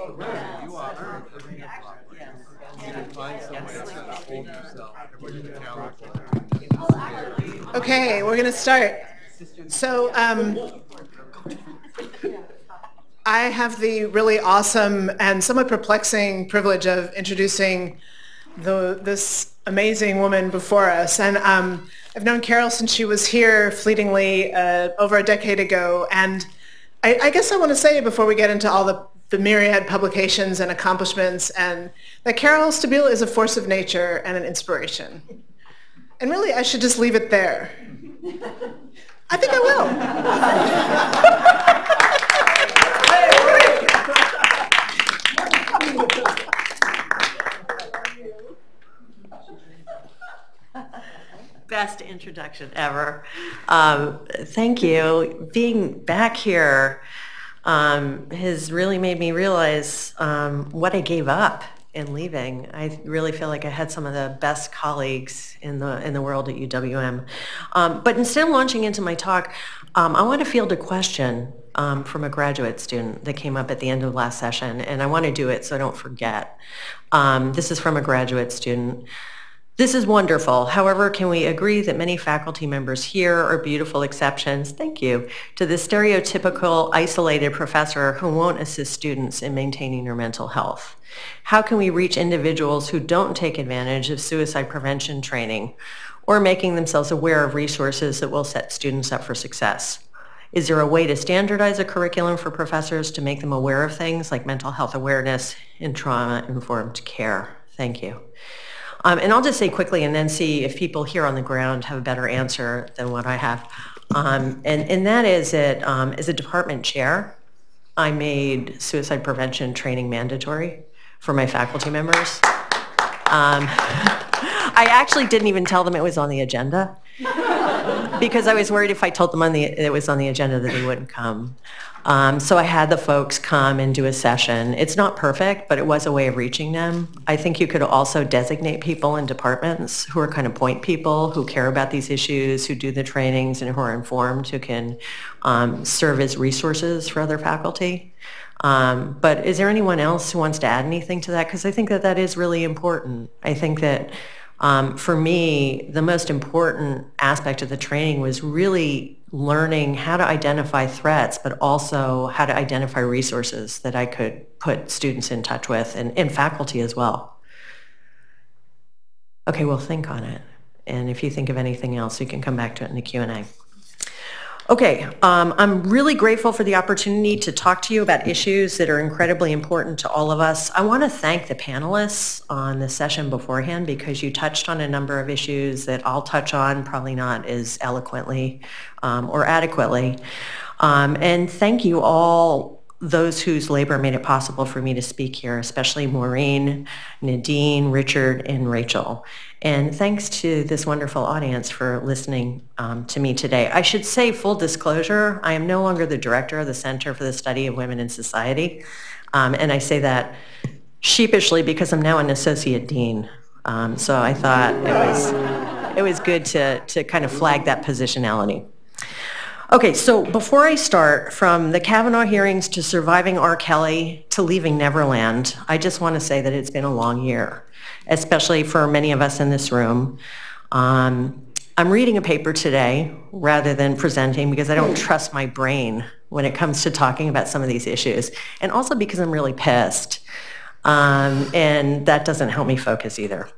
You are. You can find someone that's gonna hold yourself when you're accountable. Okay, we're going to start. So um, I have the really awesome and somewhat perplexing privilege of introducing the, this amazing woman before us. And um, I've known Carol since she was here fleetingly uh, over a decade ago. And I, I guess I want to say before we get into all the, the myriad publications and accomplishments and that Carol Stabile is a force of nature and an inspiration. And really, I should just leave it there. I think I will. Best introduction ever. Um, thank you. Being back here um, has really made me realize um, what I gave up in leaving. I really feel like I had some of the best colleagues in the in the world at UWM. Um, but instead of launching into my talk, um, I want to field a question um, from a graduate student that came up at the end of last session, and I want to do it so I don't forget. Um, this is from a graduate student. This is wonderful. However, can we agree that many faculty members here are beautiful exceptions, thank you, to the stereotypical isolated professor who won't assist students in maintaining their mental health? How can we reach individuals who don't take advantage of suicide prevention training or making themselves aware of resources that will set students up for success? Is there a way to standardize a curriculum for professors to make them aware of things like mental health awareness and trauma-informed care? Thank you. Um, and I'll just say quickly and then see if people here on the ground have a better answer than what I have. Um, and, and that is that um, as a department chair, I made suicide prevention training mandatory for my faculty members. Um, I actually didn't even tell them it was on the agenda because I was worried if I told them on the, it was on the agenda that they wouldn't come. Um, so I had the folks come and do a session. It's not perfect, but it was a way of reaching them. I think you could also designate people in departments who are kind of point people, who care about these issues, who do the trainings and who are informed, who can um, serve as resources for other faculty. Um, but is there anyone else who wants to add anything to that? Because I think that that is really important. I think that um, for me, the most important aspect of the training was really learning how to identify threats, but also how to identify resources that I could put students in touch with and, and faculty as well. Okay, well, think on it. And if you think of anything else, you can come back to it in the Q&A. Okay, um, I'm really grateful for the opportunity to talk to you about issues that are incredibly important to all of us. I want to thank the panelists on the session beforehand because you touched on a number of issues that I'll touch on, probably not as eloquently um, or adequately. Um, and thank you all those whose labor made it possible for me to speak here, especially Maureen, Nadine, Richard, and Rachel. And thanks to this wonderful audience for listening um, to me today. I should say, full disclosure, I am no longer the director of the Center for the Study of Women in Society. Um, and I say that sheepishly because I'm now an associate dean. Um, so I thought it was, it was good to, to kind of flag that positionality. Okay, so before I start, from the Kavanaugh hearings to surviving R. Kelly to leaving Neverland, I just want to say that it's been a long year, especially for many of us in this room. Um, I'm reading a paper today rather than presenting because I don't trust my brain when it comes to talking about some of these issues, and also because I'm really pissed. Um, and that doesn't help me focus either.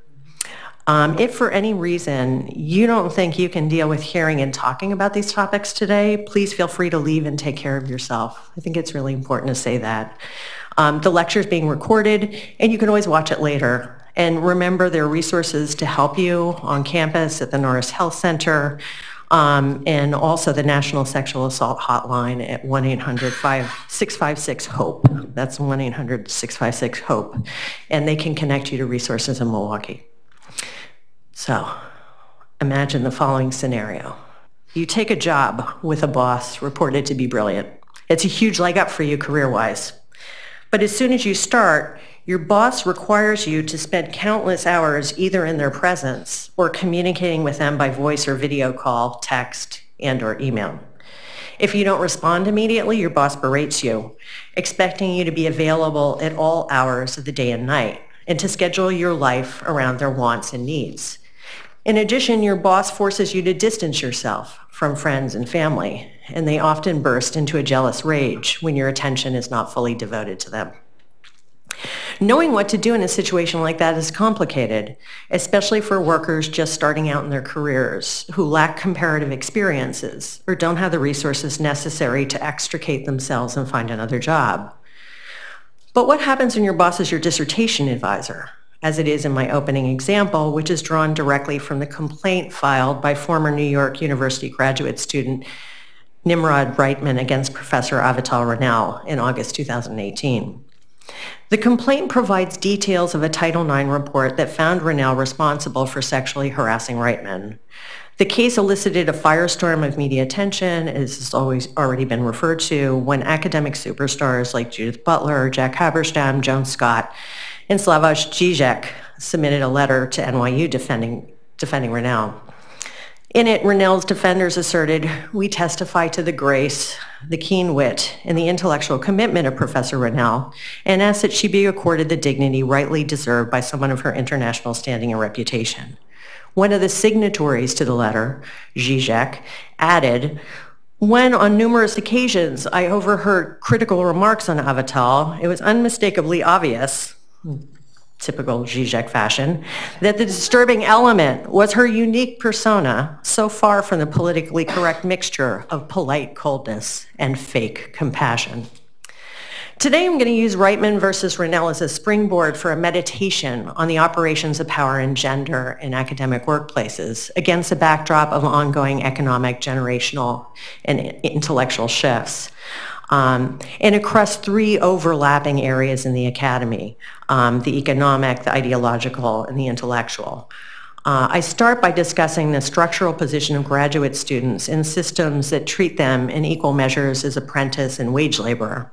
Um, if for any reason you don't think you can deal with hearing and talking about these topics today, please feel free to leave and take care of yourself. I think it's really important to say that. Um, the lecture is being recorded and you can always watch it later. And remember there are resources to help you on campus at the Norris Health Center um, and also the National Sexual Assault Hotline at 1-800-656-HOPE. That's 1-800-656-HOPE. And they can connect you to resources in Milwaukee. So imagine the following scenario. You take a job with a boss reported to be brilliant. It's a huge leg up for you career-wise. But as soon as you start, your boss requires you to spend countless hours either in their presence or communicating with them by voice or video call, text, and or email. If you don't respond immediately, your boss berates you, expecting you to be available at all hours of the day and night and to schedule your life around their wants and needs. In addition, your boss forces you to distance yourself from friends and family, and they often burst into a jealous rage when your attention is not fully devoted to them. Knowing what to do in a situation like that is complicated, especially for workers just starting out in their careers who lack comparative experiences or don't have the resources necessary to extricate themselves and find another job. But what happens when your boss is your dissertation advisor, as it is in my opening example, which is drawn directly from the complaint filed by former New York University graduate student Nimrod Reitman against Professor Avital Ronell in August 2018. The complaint provides details of a Title IX report that found Ronell responsible for sexually harassing Reitman. The case elicited a firestorm of media attention, as has always already been referred to, when academic superstars like Judith Butler, Jack Halberstam, Joan Scott, and Slavoj Žižek submitted a letter to NYU defending, defending Ronell. In it, Ronell's defenders asserted, we testify to the grace, the keen wit, and the intellectual commitment of Professor Ronell, and ask that she be accorded the dignity rightly deserved by someone of her international standing and reputation. One of the signatories to the letter, Zizek, added, when on numerous occasions I overheard critical remarks on Avital, it was unmistakably obvious hmm. Typical Zizek fashion, that the disturbing element was her unique persona, so far from the politically correct mixture of polite coldness and fake compassion. Today I'm going to use Reitman versus Ronell as a springboard for a meditation on the operations of power and gender in academic workplaces against a backdrop of ongoing economic, generational, and intellectual shifts um, and across three overlapping areas in the academy, um, the economic, the ideological, and the intellectual. Uh, I start by discussing the structural position of graduate students in systems that treat them in equal measures as apprentice and wage laborer.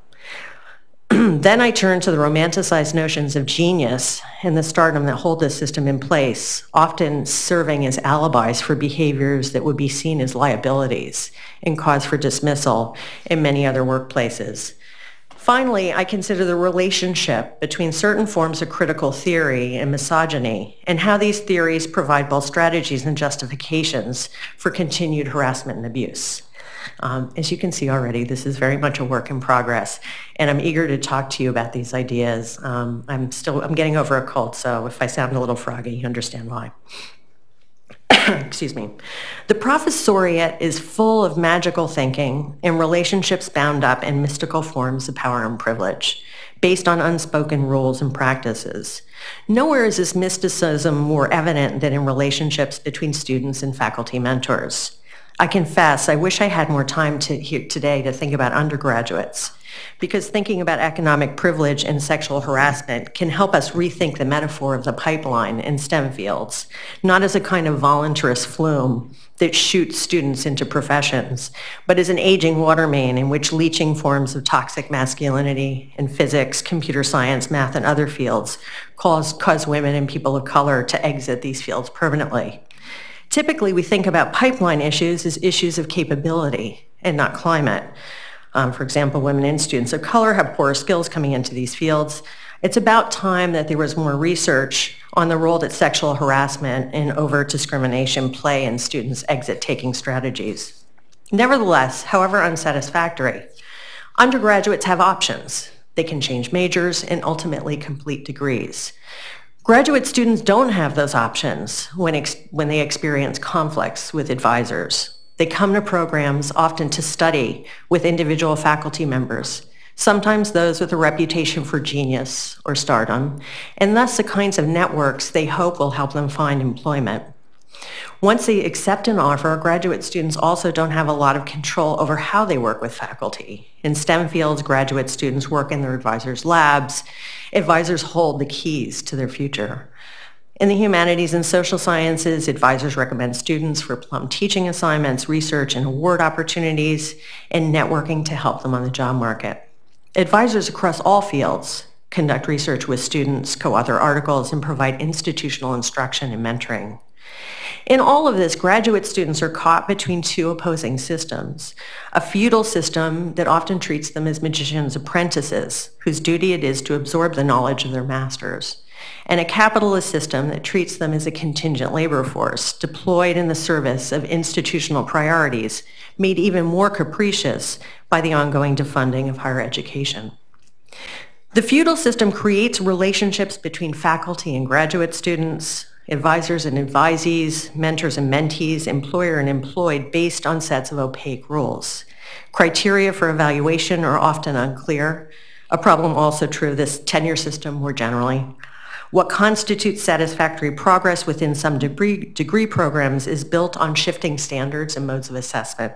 then I turn to the romanticized notions of genius and the stardom that hold this system in place, often serving as alibis for behaviors that would be seen as liabilities and cause for dismissal in many other workplaces. Finally, I consider the relationship between certain forms of critical theory and misogyny and how these theories provide both strategies and justifications for continued harassment and abuse. Um, as you can see already, this is very much a work in progress, and I'm eager to talk to you about these ideas. Um, I'm still, I'm getting over a cold, so if I sound a little froggy, you understand why. Excuse me. The professoriate is full of magical thinking and relationships bound up in mystical forms of power and privilege based on unspoken rules and practices. Nowhere is this mysticism more evident than in relationships between students and faculty mentors. I confess, I wish I had more time to here today to think about undergraduates because thinking about economic privilege and sexual harassment can help us rethink the metaphor of the pipeline in STEM fields, not as a kind of voluntarist flume that shoots students into professions, but as an aging water main in which leaching forms of toxic masculinity in physics, computer science, math, and other fields cause, cause women and people of color to exit these fields permanently. Typically, we think about pipeline issues as issues of capability and not climate. Um, for example, women and students of color have poorer skills coming into these fields. It's about time that there was more research on the role that sexual harassment and overt discrimination play in students' exit-taking strategies. Nevertheless, however unsatisfactory, undergraduates have options. They can change majors and ultimately complete degrees. Graduate students don't have those options when, when they experience conflicts with advisors. They come to programs often to study with individual faculty members, sometimes those with a reputation for genius or stardom, and thus the kinds of networks they hope will help them find employment. Once they accept an offer, graduate students also don't have a lot of control over how they work with faculty. In STEM fields, graduate students work in their advisors' labs. Advisors hold the keys to their future. In the humanities and social sciences, advisors recommend students for plum teaching assignments, research and award opportunities, and networking to help them on the job market. Advisors across all fields conduct research with students, co-author articles, and provide institutional instruction and mentoring. In all of this, graduate students are caught between two opposing systems. A feudal system that often treats them as magicians' apprentices, whose duty it is to absorb the knowledge of their masters. And a capitalist system that treats them as a contingent labor force, deployed in the service of institutional priorities, made even more capricious by the ongoing defunding of higher education. The feudal system creates relationships between faculty and graduate students, advisors and advisees, mentors and mentees, employer and employed based on sets of opaque rules. Criteria for evaluation are often unclear, a problem also true of this tenure system more generally. What constitutes satisfactory progress within some degree, degree programs is built on shifting standards and modes of assessment.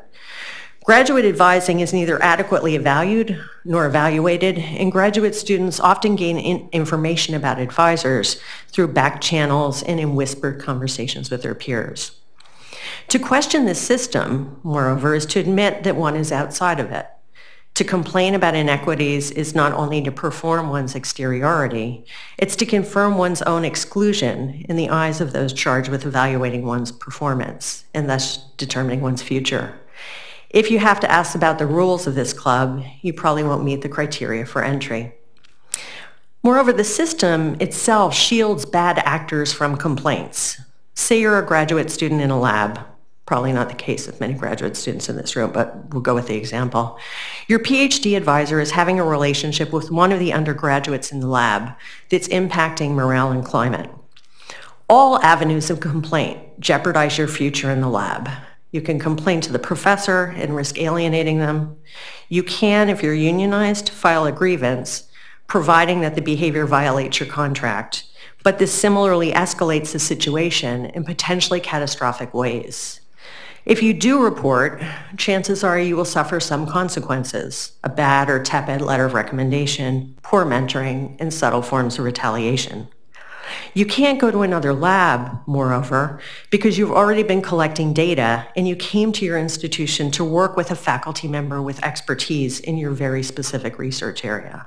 Graduate advising is neither adequately valued nor evaluated, and graduate students often gain in information about advisors through back channels and in whispered conversations with their peers. To question this system, moreover, is to admit that one is outside of it. To complain about inequities is not only to perform one's exteriority, it's to confirm one's own exclusion in the eyes of those charged with evaluating one's performance and thus determining one's future. If you have to ask about the rules of this club, you probably won't meet the criteria for entry. Moreover, the system itself shields bad actors from complaints. Say you're a graduate student in a lab. Probably not the case with many graduate students in this room, but we'll go with the example. Your PhD advisor is having a relationship with one of the undergraduates in the lab that's impacting morale and climate. All avenues of complaint jeopardize your future in the lab. You can complain to the professor and risk alienating them. You can, if you're unionized, file a grievance, providing that the behavior violates your contract. But this similarly escalates the situation in potentially catastrophic ways. If you do report, chances are you will suffer some consequences, a bad or tepid letter of recommendation, poor mentoring, and subtle forms of retaliation. You can't go to another lab, moreover, because you've already been collecting data and you came to your institution to work with a faculty member with expertise in your very specific research area.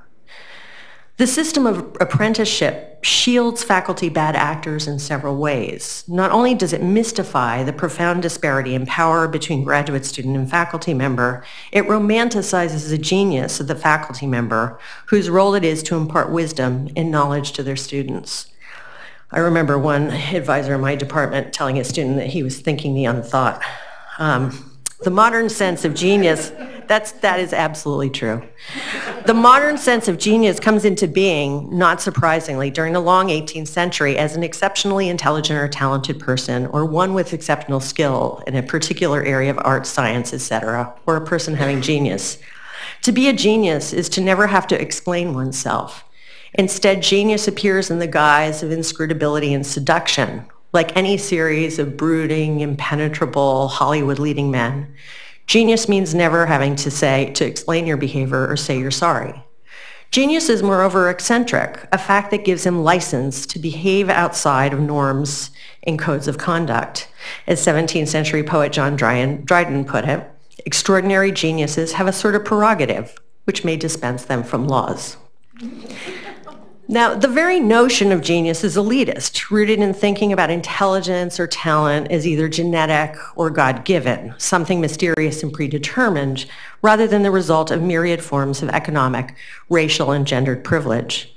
The system of apprenticeship shields faculty bad actors in several ways. Not only does it mystify the profound disparity in power between graduate student and faculty member, it romanticizes the genius of the faculty member whose role it is to impart wisdom and knowledge to their students. I remember one advisor in my department telling a student that he was thinking the unthought. Um, the modern sense of genius, that's, that is absolutely true. The modern sense of genius comes into being, not surprisingly, during the long 18th century as an exceptionally intelligent or talented person or one with exceptional skill in a particular area of art, science, etc., or a person having genius. To be a genius is to never have to explain oneself. Instead, genius appears in the guise of inscrutability and seduction, like any series of brooding, impenetrable Hollywood leading men. Genius means never having to say, to explain your behavior or say you're sorry. Genius is moreover eccentric, a fact that gives him license to behave outside of norms and codes of conduct. As 17th century poet John Dryden put it, extraordinary geniuses have a sort of prerogative which may dispense them from laws. Now, the very notion of genius is elitist, rooted in thinking about intelligence or talent as either genetic or God-given, something mysterious and predetermined, rather than the result of myriad forms of economic, racial, and gendered privilege.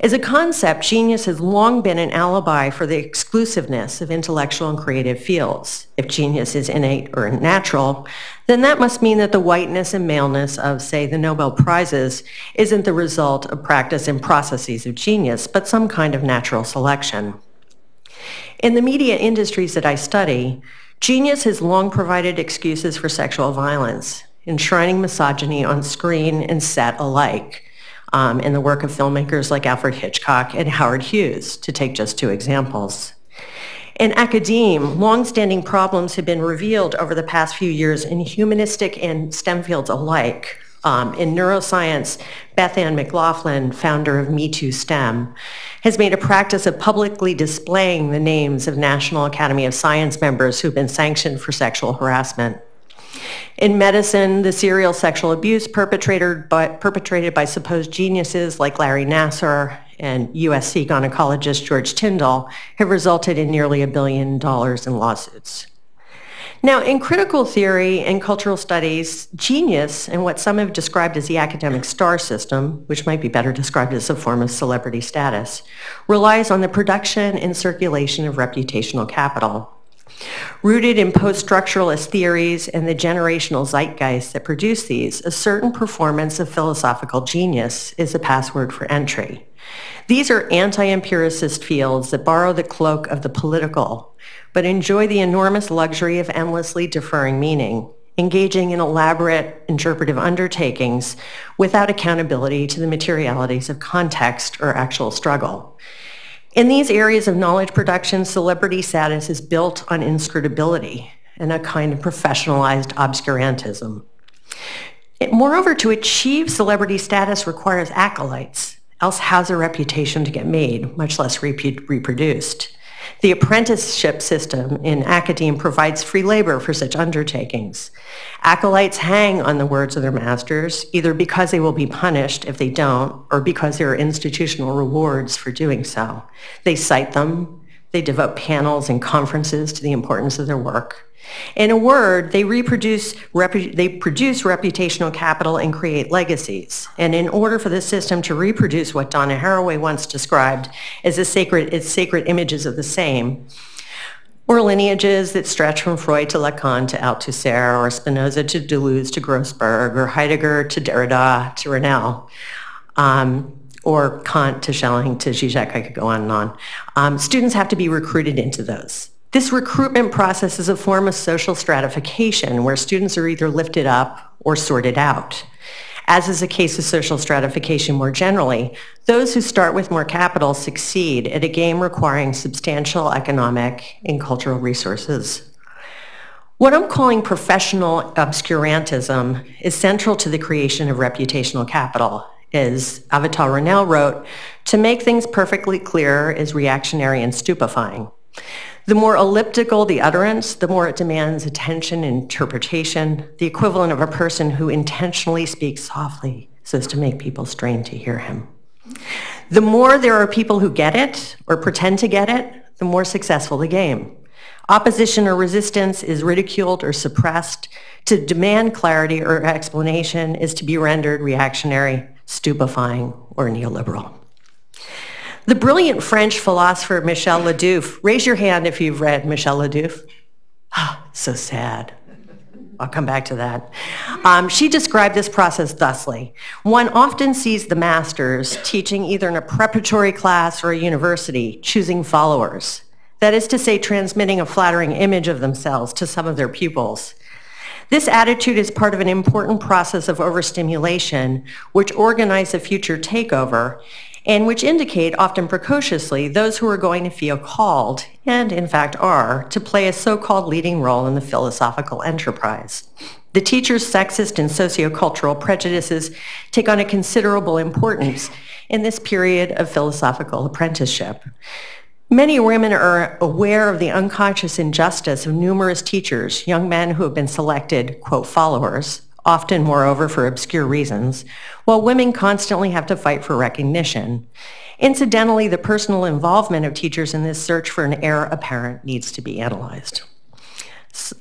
As a concept, genius has long been an alibi for the exclusiveness of intellectual and creative fields. If genius is innate or natural, then that must mean that the whiteness and maleness of, say, the Nobel Prizes isn't the result of practice and processes of genius, but some kind of natural selection. In the media industries that I study, genius has long provided excuses for sexual violence, enshrining misogyny on screen and set alike um, in the work of filmmakers like Alfred Hitchcock and Howard Hughes, to take just two examples. In academia, long-standing problems have been revealed over the past few years in humanistic and STEM fields alike. Um, in neuroscience, Beth Ann McLaughlin, founder of Me Too STEM, has made a practice of publicly displaying the names of National Academy of Science members who've been sanctioned for sexual harassment. In medicine, the serial sexual abuse perpetrated by, perpetrated by supposed geniuses like Larry Nassar and USC gynecologist George Tyndall have resulted in nearly a billion dollars in lawsuits. Now, in critical theory and cultural studies, genius and what some have described as the academic star system, which might be better described as a form of celebrity status, relies on the production and circulation of reputational capital. Rooted in post-structuralist theories and the generational zeitgeist that produce these, a certain performance of philosophical genius is a password for entry. These are anti-empiricist fields that borrow the cloak of the political, but enjoy the enormous luxury of endlessly deferring meaning, engaging in elaborate interpretive undertakings without accountability to the materialities of context or actual struggle. In these areas of knowledge production, celebrity status is built on inscrutability and a kind of professionalized obscurantism. Moreover, to achieve celebrity status requires acolytes, else how's a reputation to get made, much less reproduced? The apprenticeship system in academe provides free labor for such undertakings. Acolytes hang on the words of their masters, either because they will be punished if they don't, or because there are institutional rewards for doing so. They cite them, they devote panels and conferences to the importance of their work. In a word, they reproduce, they produce reputational capital and create legacies. And in order for the system to reproduce what Donna Haraway once described as a sacred, as sacred images of the same, or lineages that stretch from Freud to Lacan to Althusser, or Spinoza to Deleuze to Grossberg, or Heidegger to Derrida to Ronell, um, or Kant to Schelling to Zizek, I could go on and on. Um, students have to be recruited into those. This recruitment process is a form of social stratification where students are either lifted up or sorted out. As is the case of social stratification more generally, those who start with more capital succeed at a game requiring substantial economic and cultural resources. What I'm calling professional obscurantism is central to the creation of reputational capital. As Avital Ronell wrote, to make things perfectly clear is reactionary and stupefying. The more elliptical the utterance, the more it demands attention and interpretation, the equivalent of a person who intentionally speaks softly so as to make people strain to hear him. The more there are people who get it or pretend to get it, the more successful the game. Opposition or resistance is ridiculed or suppressed. To demand clarity or explanation is to be rendered reactionary, stupefying, or neoliberal. The brilliant French philosopher Michèle Le Dœuff, raise your hand if you've read Michèle Le Dœuff. Ah, so sad. I'll come back to that. Um, she described this process thusly. One often sees the masters teaching either in a preparatory class or a university, choosing followers. That is to say, transmitting a flattering image of themselves to some of their pupils. This attitude is part of an important process of overstimulation, which organizes a future takeover and which indicate, often precociously, those who are going to feel called, and in fact are, to play a so-called leading role in the philosophical enterprise. The teacher's sexist and sociocultural prejudices take on a considerable importance in this period of philosophical apprenticeship. Many women are aware of the unconscious injustice of numerous teachers, young men who have been selected, quote, followers, often moreover for obscure reasons, while women constantly have to fight for recognition. Incidentally, the personal involvement of teachers in this search for an heir apparent needs to be analyzed.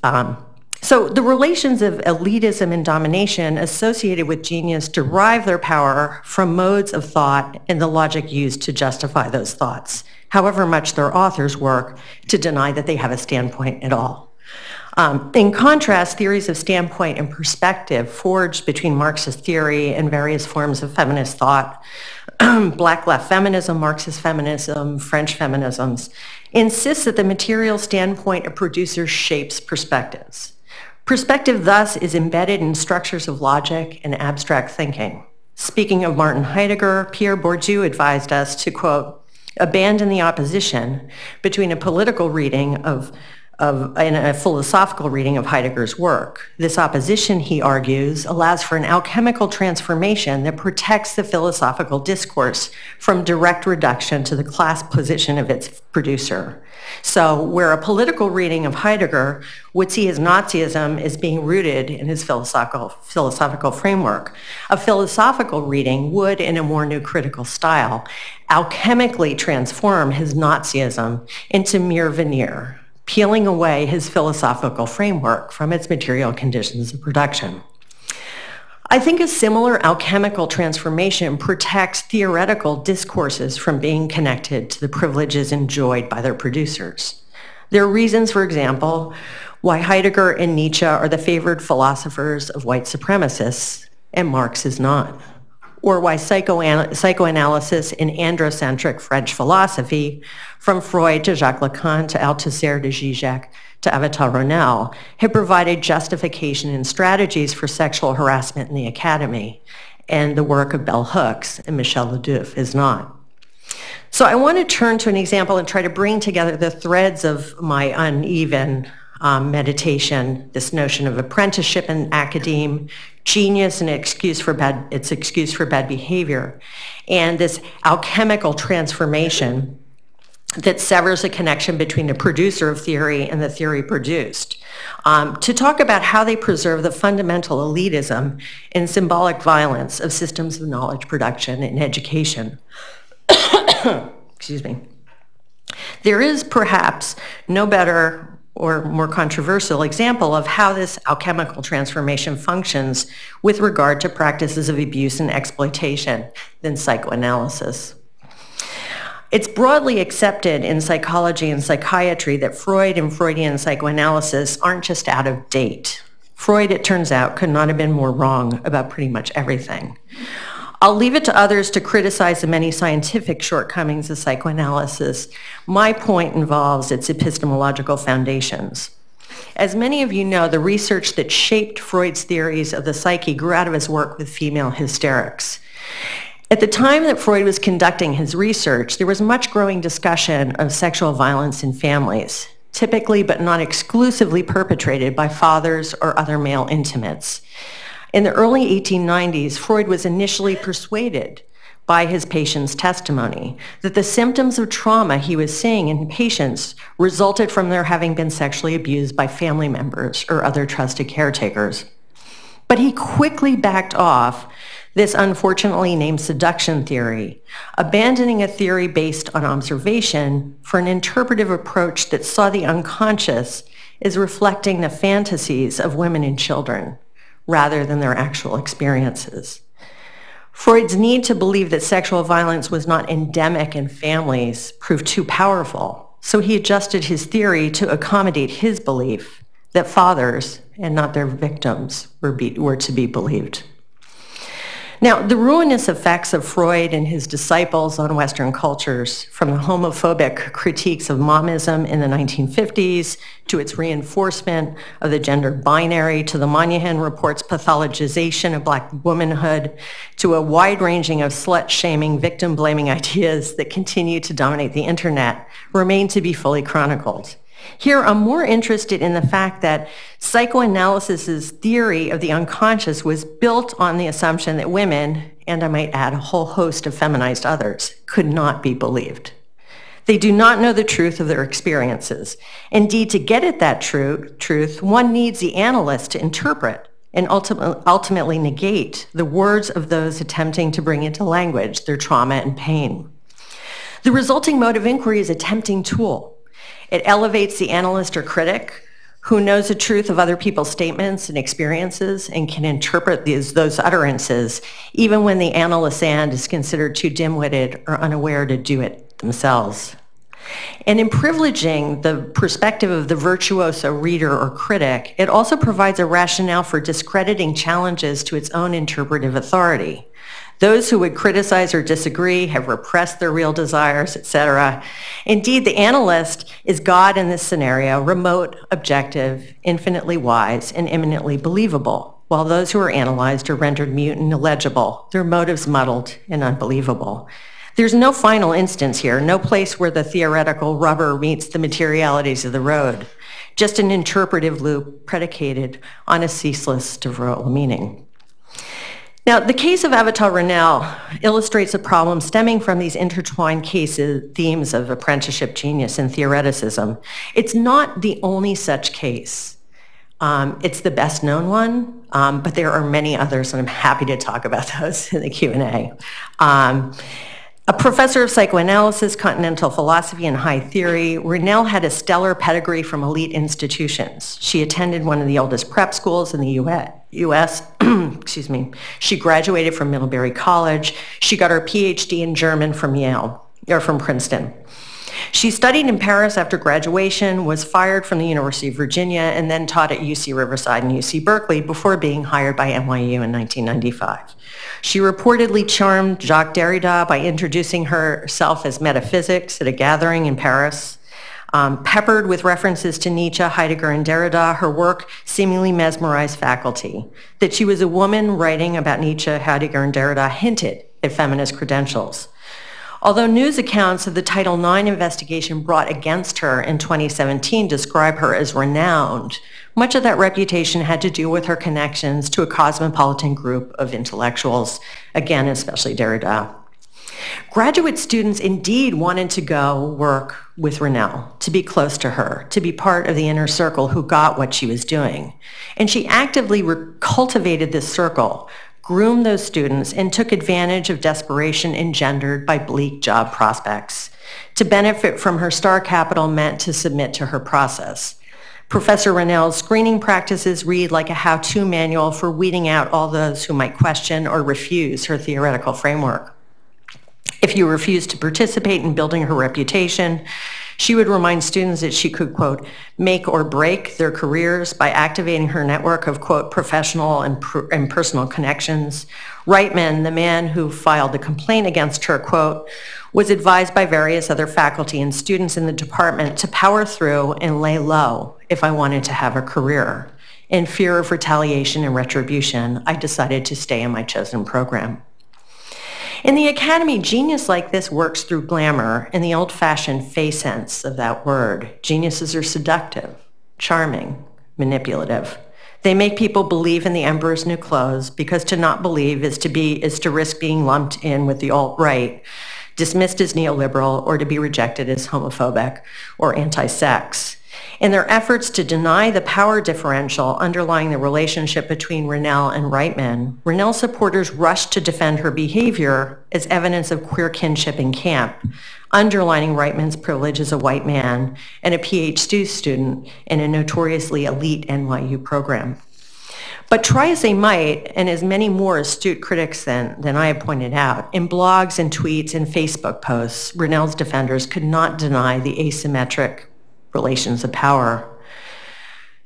Um, so the relations of elitism and domination associated with genius derive their power from modes of thought and the logic used to justify those thoughts, however much their authors work to deny that they have a standpoint at all. Um, in contrast, theories of standpoint and perspective forged between Marxist theory and various forms of feminist thought, black left feminism, Marxist feminism, French feminisms, insist that the material standpoint of producers shapes perspectives. Perspective thus is embedded in structures of logic and abstract thinking. Speaking of Martin Heidegger, Pierre Bourdieu advised us to, quote, abandon the opposition between a political reading of of in a philosophical reading of Heidegger's work. This opposition, he argues, allows for an alchemical transformation that protects the philosophical discourse from direct reduction to the class position of its producer. So where a political reading of Heidegger would see his Nazism as being rooted in his philosophical, philosophical framework, a philosophical reading would, in a more new critical style, alchemically transform his Nazism into mere veneer, peeling away his philosophical framework from its material conditions of production. I think a similar alchemical transformation protects theoretical discourses from being connected to the privileges enjoyed by their producers. There are reasons, for example, why Heidegger and Nietzsche are the favored philosophers of white supremacists and Marx is not or why psychoanalysis and androcentric French philosophy, from Freud to Jacques Lacan to Althusser to Zizek to Avital Ronell, have provided justification and strategies for sexual harassment in the academy, and the work of bell hooks and Michèle Le Dœuff is not. So I want to turn to an example and try to bring together the threads of my uneven um, meditation, this notion of apprenticeship in academe, genius and excuse for bad, its excuse for bad behavior, and this alchemical transformation that severs the connection between the producer of theory and the theory produced. Um, to talk about how they preserve the fundamental elitism and symbolic violence of systems of knowledge production and education. Excuse me. There is perhaps no better or more controversial example of how this alchemical transformation functions with regard to practices of abuse and exploitation than psychoanalysis. It's broadly accepted in psychology and psychiatry that Freud and Freudian psychoanalysis aren't just out of date. Freud, it turns out, could not have been more wrong about pretty much everything. I'll leave it to others to criticize the many scientific shortcomings of psychoanalysis. My point involves its epistemological foundations. As many of you know, the research that shaped Freud's theories of the psyche grew out of his work with female hysterics. At the time that Freud was conducting his research, there was much growing discussion of sexual violence in families, typically but not exclusively perpetrated by fathers or other male intimates. In the early 1890s, Freud was initially persuaded by his patient's testimony that the symptoms of trauma he was seeing in patients resulted from their having been sexually abused by family members or other trusted caretakers. But he quickly backed off this unfortunately named seduction theory, abandoning a theory based on observation for an interpretive approach that saw the unconscious as reflecting the fantasies of women and children rather than their actual experiences. Freud's need to believe that sexual violence was not endemic in families proved too powerful, so he adjusted his theory to accommodate his belief that fathers and not their victims were, be, were to be believed. Now, the ruinous effects of Freud and his disciples on Western cultures, from the homophobic critiques of momism in the 1950s to its reinforcement of the gender binary to the Moynihan Report's pathologization of black womanhood to a wide ranging of slut-shaming, victim-blaming ideas that continue to dominate the internet, remain to be fully chronicled. Here, I'm more interested in the fact that psychoanalysis's theory of the unconscious was built on the assumption that women, and I might add a whole host of feminized others, could not be believed. They do not know the truth of their experiences. Indeed, to get at that true, truth, one needs the analyst to interpret and ultimately negate the words of those attempting to bring into language their trauma and pain. The resulting mode of inquiry is a tempting tool it elevates the analyst or critic who knows the truth of other people's statements and experiences and can interpret these, those utterances even when the analysand is considered too dim-witted or unaware to do it themselves. And in privileging the perspective of the virtuoso reader or critic, it also provides a rationale for discrediting challenges to its own interpretive authority. Those who would criticize or disagree have repressed their real desires, etc. Indeed, the analyst is God in this scenario, remote, objective, infinitely wise, and eminently believable, while those who are analyzed are rendered mute and illegible, their motives muddled and unbelievable. There's no final instance here, no place where the theoretical rubber meets the materialities of the road. just an interpretive loop predicated on a ceaseless deferral meaning. Now, the case of Avital Ronell illustrates a problem stemming from these intertwined cases, themes of apprenticeship genius and theoreticism. It's not the only such case. Um, it's the best known one, um, but there are many others, and I'm happy to talk about those in the Q&A. Um, a professor of psychoanalysis, continental philosophy, and high theory, Ronell had a stellar pedigree from elite institutions. She attended one of the oldest prep schools in the U.S. Excuse me. She graduated from Middlebury College. She got her PhD in German from Yale, or from Princeton. She studied in Paris after graduation, was fired from the University of Virginia, and then taught at UC Riverside and UC Berkeley before being hired by NYU in 1995. She reportedly charmed Jacques Derrida by introducing herself as metaphysics at a gathering in Paris. Um, peppered with references to Nietzsche, Heidegger, and Derrida, her work seemingly mesmerized faculty. That she was a woman writing about Nietzsche, Heidegger, and Derrida hinted at feminist credentials. Although news accounts of the Title IX investigation brought against her in 2017 describe her as renowned, much of that reputation had to do with her connections to a cosmopolitan group of intellectuals, again, especially Derrida. Graduate students indeed wanted to go work with Ronell, to be close to her, to be part of the inner circle who got what she was doing. And she actively cultivated this circle, groomed those students, and took advantage of desperation engendered by bleak job prospects. To benefit from her star capital meant to submit to her process. Professor Ronell's screening practices read like a how-to manual for weeding out all those who might question or refuse her theoretical framework. If you refuse to participate in building her reputation, she would remind students that she could, quote, make or break their careers by activating her network of, quote, professional and, pr- and personal connections. Reitman, the man who filed the complaint against her, quote, was advised by various other faculty and students in the department to power through and lay low if I wanted to have a career. In fear of retaliation and retribution, I decided to stay in my chosen program. In the academy, genius like this works through glamour in the old-fashioned face sense of that word. Geniuses are seductive, charming, manipulative. They make people believe in the emperor's new clothes because to not believe is to be is to risk being lumped in with the alt-right, dismissed as neoliberal, or to be rejected as homophobic or anti-sex. In their efforts to deny the power differential underlying the relationship between Ronell and Reitman, Ronell supporters rushed to defend her behavior as evidence of queer kinship in camp, underlining Reitman's privilege as a white man and a PhD student in a notoriously elite NYU program. But try as they might, and as many more astute critics than, than I have pointed out, in blogs and tweets and Facebook posts, Ronell's defenders could not deny the asymmetric relations of power.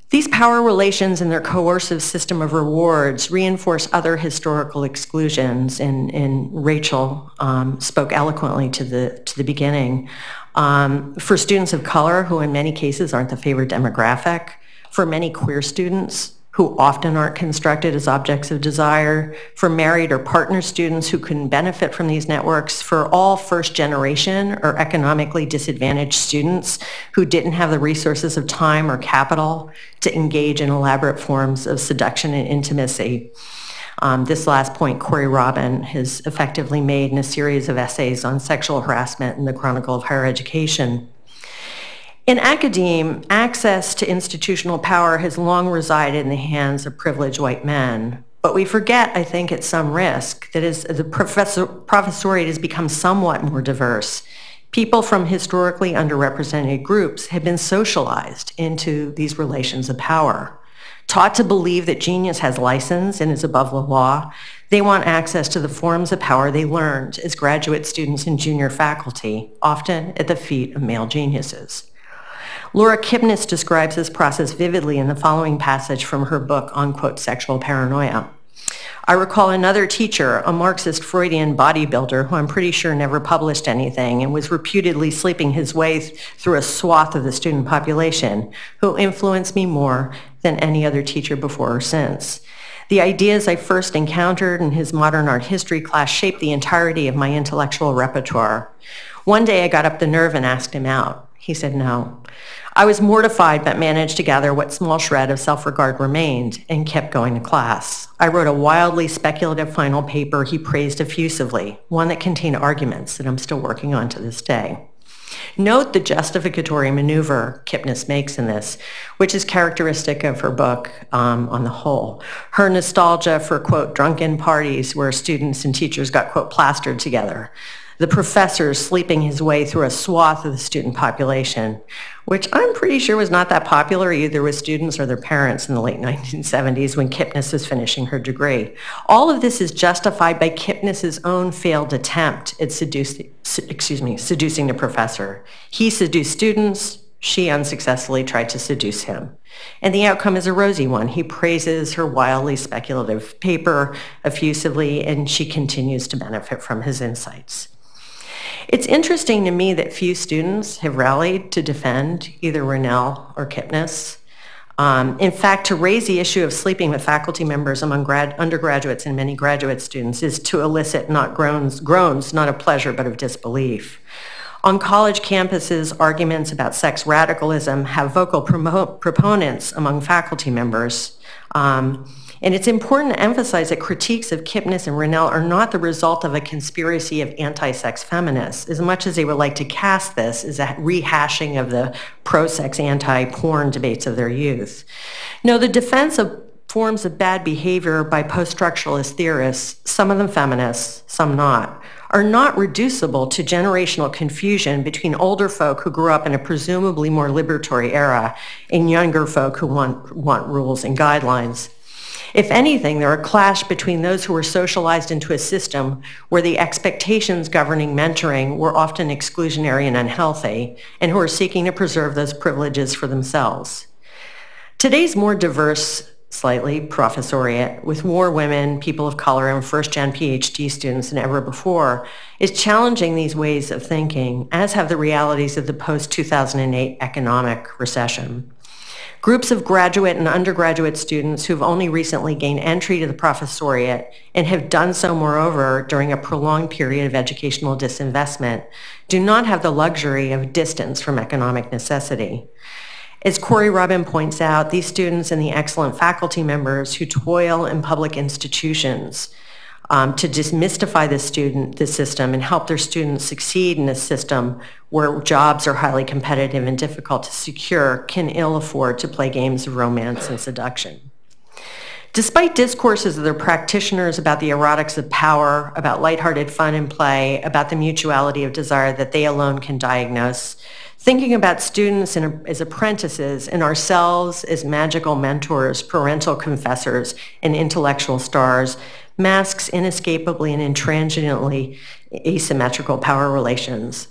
These power relations and their coercive system of rewards reinforce other historical exclusions, and, and Rachel um, spoke eloquently to the, to the beginning. Um, for students of color, who in many cases aren't the favored demographic, for many queer students, who often aren't constructed as objects of desire, for married or partner students who can benefit from these networks, for all first generation or economically disadvantaged students who didn't have the resources of time or capital to engage in elaborate forms of seduction and intimacy. Um, this last point, Corey Robin has effectively made in a series of essays on sexual harassment in the Chronicle of Higher Education. In academe, access to institutional power has long resided in the hands of privileged white men. But we forget, I think, at some risk, that as the professor, professoriate has become somewhat more diverse, people from historically underrepresented groups have been socialized into these relations of power. Taught to believe that genius has license and is above the law, they want access to the forms of power they learned as graduate students and junior faculty, often at the feet of male geniuses. Laura Kipnis describes this process vividly in the following passage from her book on, quote, sexual paranoia. I recall another teacher, a Marxist Freudian bodybuilder who I'm pretty sure never published anything and was reputedly sleeping his way through a swath of the student population, who influenced me more than any other teacher before or since. The ideas I first encountered in his modern art history class shaped the entirety of my intellectual repertoire. One day I got up the nerve and asked him out. He said no. I was mortified but managed to gather what small shred of self-regard remained and kept going to class. I wrote a wildly speculative final paper he praised effusively, one that contained arguments that I'm still working on to this day. Note the justificatory maneuver Kipnis makes in this, which is characteristic of her book um, on the whole. Her nostalgia for, quote, drunken parties where students and teachers got, quote, plastered together the professor sleeping his way through a swath of the student population, which I'm pretty sure was not that popular either with students or their parents in the late 1970s when Kipnis was finishing her degree. All of this is justified by Kipnis's own failed attempt at seducing, excuse me, seducing the professor. He seduced students, she unsuccessfully tried to seduce him. And the outcome is a rosy one. He praises her wildly speculative paper effusively, and she continues to benefit from his insights. It's interesting to me that few students have rallied to defend either Ronell or Kipnis. Um, in fact, to raise the issue of sleeping with faculty members among grad, undergraduates and many graduate students is to elicit not groans, groans, not of pleasure, but of disbelief. On college campuses, arguments about sex radicalism have vocal proponents among faculty members. Um, and it's important to emphasize that critiques of Kipnis and Ronell are not the result of a conspiracy of anti-sex feminists, as much as they would like to cast this as a rehashing of the pro-sex, anti-porn debates of their youth. No, the defense of forms of bad behavior by post-structuralist theorists, some of them feminists, some not, are not reducible to generational confusion between older folk who grew up in a presumably more liberatory era and younger folk who want, want rules and guidelines. If anything, there are a clash between those who were socialized into a system where the expectations governing mentoring were often exclusionary and unhealthy, and who are seeking to preserve those privileges for themselves. Today's more diverse, slightly professoriate, with more women, people of color, and first-gen PhD students than ever before, is challenging these ways of thinking, as have the realities of the post-2008 economic recession. Groups of graduate and undergraduate students who've only recently gained entry to the professoriate and have done so moreover during a prolonged period of educational disinvestment do not have the luxury of distance from economic necessity. As Corey Robin points out, these students and the excellent faculty members who toil in public institutions um, to demystify the student, the system, and help their students succeed in a system where jobs are highly competitive and difficult to secure can ill afford to play games of romance and seduction. Despite discourses of their practitioners about the erotics of power, about lighthearted fun and play, about the mutuality of desire that they alone can diagnose, thinking about students as apprentices and ourselves as magical mentors, parental confessors, and intellectual stars masks inescapably and intransigently asymmetrical power relations.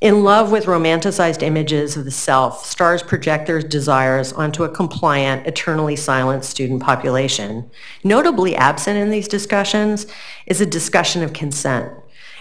In love with romanticized images of the self, stars project their desires onto a compliant, eternally silent student population. Notably absent in these discussions is a discussion of consent.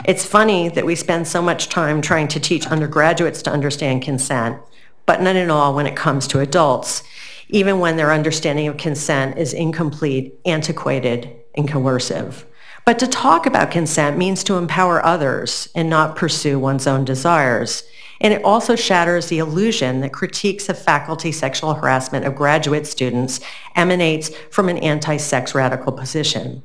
It's funny that we spend so much time trying to teach undergraduates to understand consent, but none at all when it comes to adults, even when their understanding of consent is incomplete, antiquated, and coercive. But to talk about consent means to empower others and not pursue one's own desires. And it also shatters the illusion that critiques of faculty sexual harassment of graduate students emanates from an anti-sex radical position.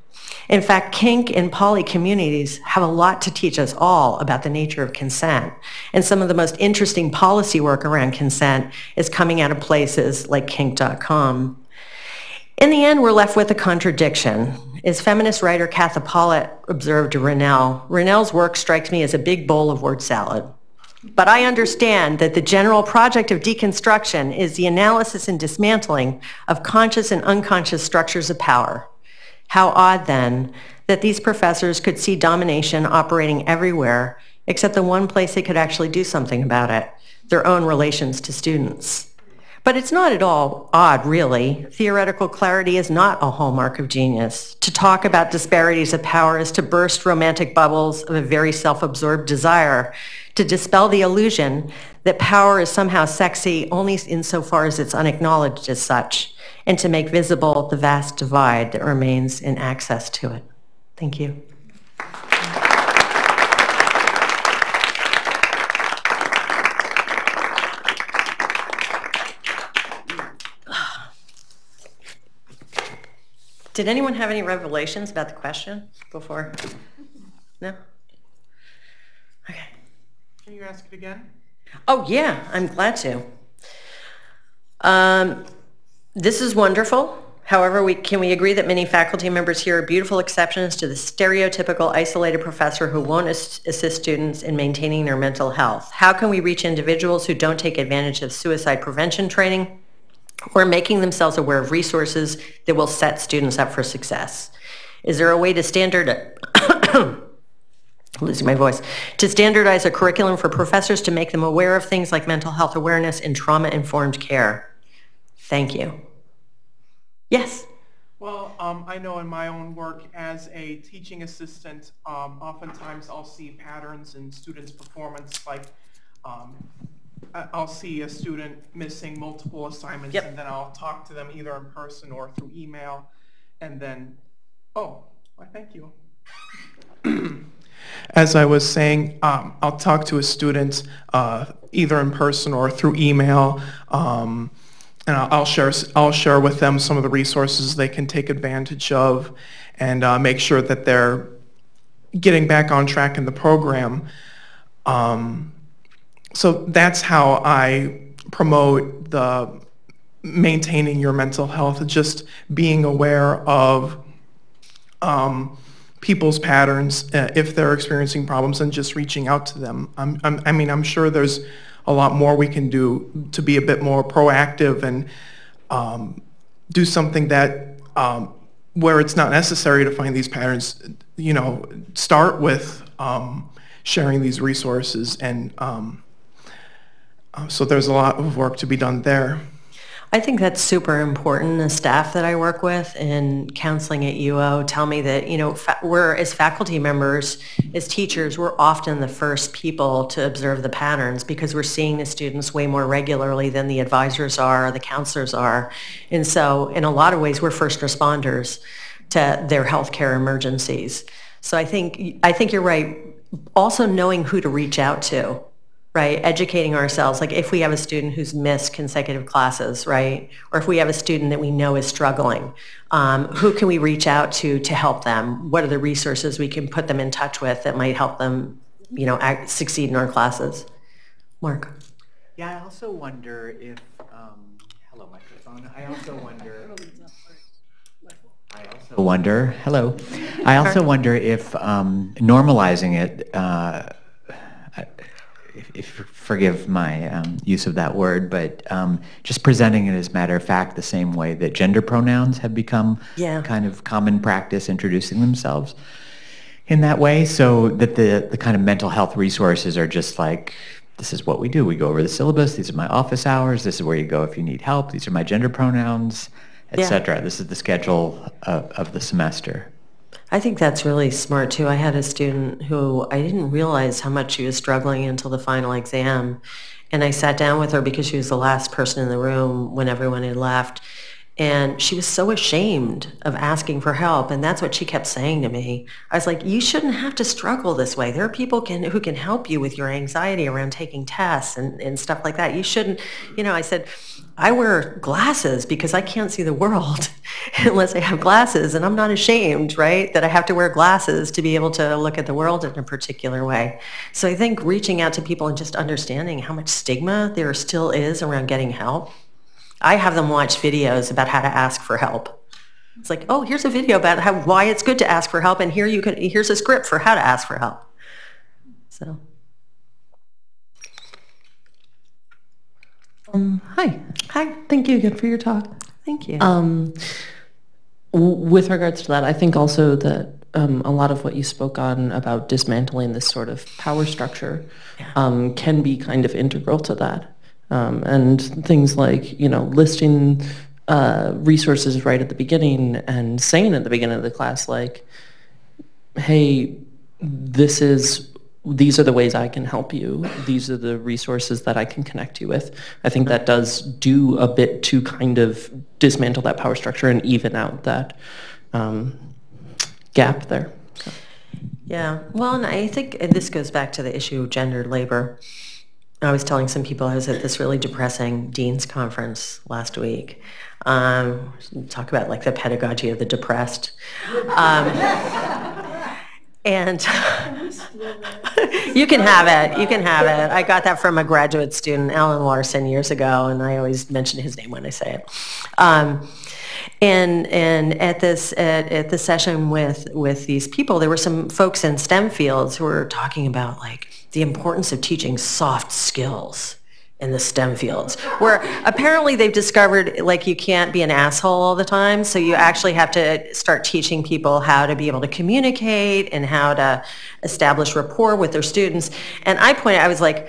In fact, kink and poly communities have a lot to teach us all about the nature of consent. And some of the most interesting policy work around consent is coming out of places like kink.com. In the end, we're left with a contradiction. As feminist writer Katha Pollitt observed to Ronell, Ronell's work strikes me as a big bowl of word salad. But I understand that the general project of deconstruction is the analysis and dismantling of conscious and unconscious structures of power. How odd, then, that these professors could see domination operating everywhere except the one place they could actually do something about it, their own relations to students. But it's not at all odd, really. Theoretical clarity is not a hallmark of genius. To talk about disparities of power is to burst romantic bubbles of a very self-absorbed desire, to dispel the illusion that power is somehow sexy only insofar as it's unacknowledged as such, and to make visible the vast divide that remains in access to it. Thank you. Did anyone have any revelations about the question before? No? Okay. Can you ask it again? Oh, yeah, I'm glad to. Um, this is wonderful. However, we, can we agree that many faculty members here are beautiful exceptions to the stereotypical isolated professor who won't as- assist students in maintaining their mental health? How can we reach individuals who don't take advantage of suicide prevention training or making themselves aware of resources that will set students up for success? Is there a way to standard losing my voice, to standardize a curriculum for professors to make them aware of things like mental health awareness and trauma-informed care? Thank you. Yes. Well, um, I know in my own work as a teaching assistant, um, oftentimes I'll see patterns in students' performance, like um, I'll see a student missing multiple assignments, Yep. and then I'll talk to them either in person or through email, and then, oh, why, thank you. As I was saying, um, I'll talk to a student uh, either in person or through email, um, and I'll, I'll share I'll share with them some of the resources they can take advantage of, and uh, make sure that they're getting back on track in the program. Um, so that's how I promote the maintaining your mental health, just being aware of um, people's patterns uh, if they're experiencing problems and just reaching out to them. I'm, I'm, I mean, I'm sure there's a lot more we can do to be a bit more proactive and um, do something that um, where it's not necessary to find these patterns, you know, start with um, sharing these resources and um, uh, so there's a lot of work to be done there. I think that's super important. The staff that I work with in counseling at UO tell me that, you know, we're, as faculty members, as teachers, we're often the first people to observe the patterns because we're seeing the students way more regularly than the advisors are the counselors are. And so in a lot of ways, we're first responders to their healthcare emergencies. So I think, I think you're right. Also knowing who to reach out to right? Educating ourselves, like if we have a student who's missed consecutive classes, right? Or if we have a student that we know is struggling, um, who can we reach out to to help them? What are the resources we can put them in touch with that might help them, you know, act, succeed in our classes? Mark. Yeah, I also wonder if, um, hello microphone, I also wonder. I also wonder, hello, I also wonder if um, normalizing it, uh, if, if forgive my um, use of that word, but um, just presenting it as matter of fact the same way that gender pronouns have become Yeah. kind of common practice introducing themselves in that way so that the, the kind of mental health resources are just like this is what we do. We go over the syllabus. These are my office hours. This is where you go if you need help. These are my gender pronouns Yeah. etc this is the schedule of, of the semester I think that's really smart too. I had a student who I didn't realize how much she was struggling until the final exam. And I sat down with her because she was the last person in the room when everyone had left. And she was so ashamed of asking for help. And that's what she kept saying to me. I was like, you shouldn't have to struggle this way. There are people can, who can help you with your anxiety around taking tests and, and stuff like that. You shouldn't, you know, I said, I wear glasses because I can't see the world unless I have glasses. And I'm not ashamed, right, that I have to wear glasses to be able to look at the world in a particular way. So I think reaching out to people and just understanding how much stigma there still is around getting help. I have them watch videos about how to ask for help. It's like, oh, here's a video about how, why it's good to ask for help, and here you can here's a script for how to ask for help. So, Um, hi. hi, Thank you again for your talk. thank you. Um, with regards to that, I think also that um, a lot of what you spoke on about dismantling this sort of power structure um, can be kind of integral to that. Um, and things like, you know, listing uh, resources right at the beginning and saying at the beginning of the class, like, hey, this is these are the ways I can help you. These are the resources that I can connect you with. I think that does do a bit to kind of dismantle that power structure and even out that um, gap there. Yeah, well, and I think this goes back to the issue of gendered labor. I was telling some people I was at this really depressing dean's conference last week. Um, talk about like the pedagogy of the depressed. Um, and you can have it. You can have it. I got that from a graduate student, Alan Watterson, years ago, and I always mention his name when I say it. Um, and and at this at, at the session with with these people, there were some folks in STEM fields who were talking about like the importance of teaching soft skills in the STEM fields, where apparently they've discovered like you can't be an asshole all the time. So you actually have to start teaching people how to be able to communicate and how to establish rapport with their students. And I pointed, I was like,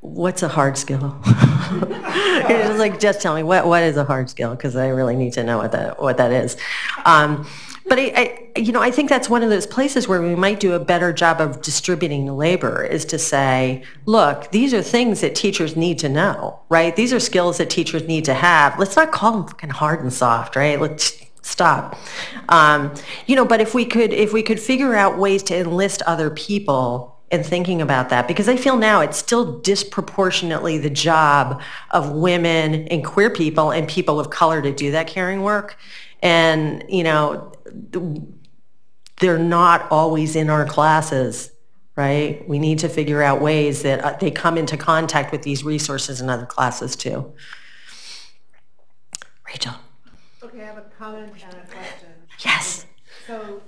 what's a hard skill? it was like, just tell me what, what is a hard skill? Because I really need to know what that, what that is. Um, but I, I, you know, I think that's one of those places where we might do a better job of distributing the labor is to say, look, these are things that teachers need to know, right? These are skills that teachers need to have. Let's not call them fucking hard and soft, right? Let's stop. Um, you know, but if we could, if we could figure out ways to enlist other people in thinking about that because I feel now it's still disproportionately the job of women and queer people and people of color to do that caring work. And, you know, they're not always in our classes, right? We need to figure out ways that uh, they come into contact with these resources in other classes too. Rachel. Okay, I have a comment and a question. Yes. So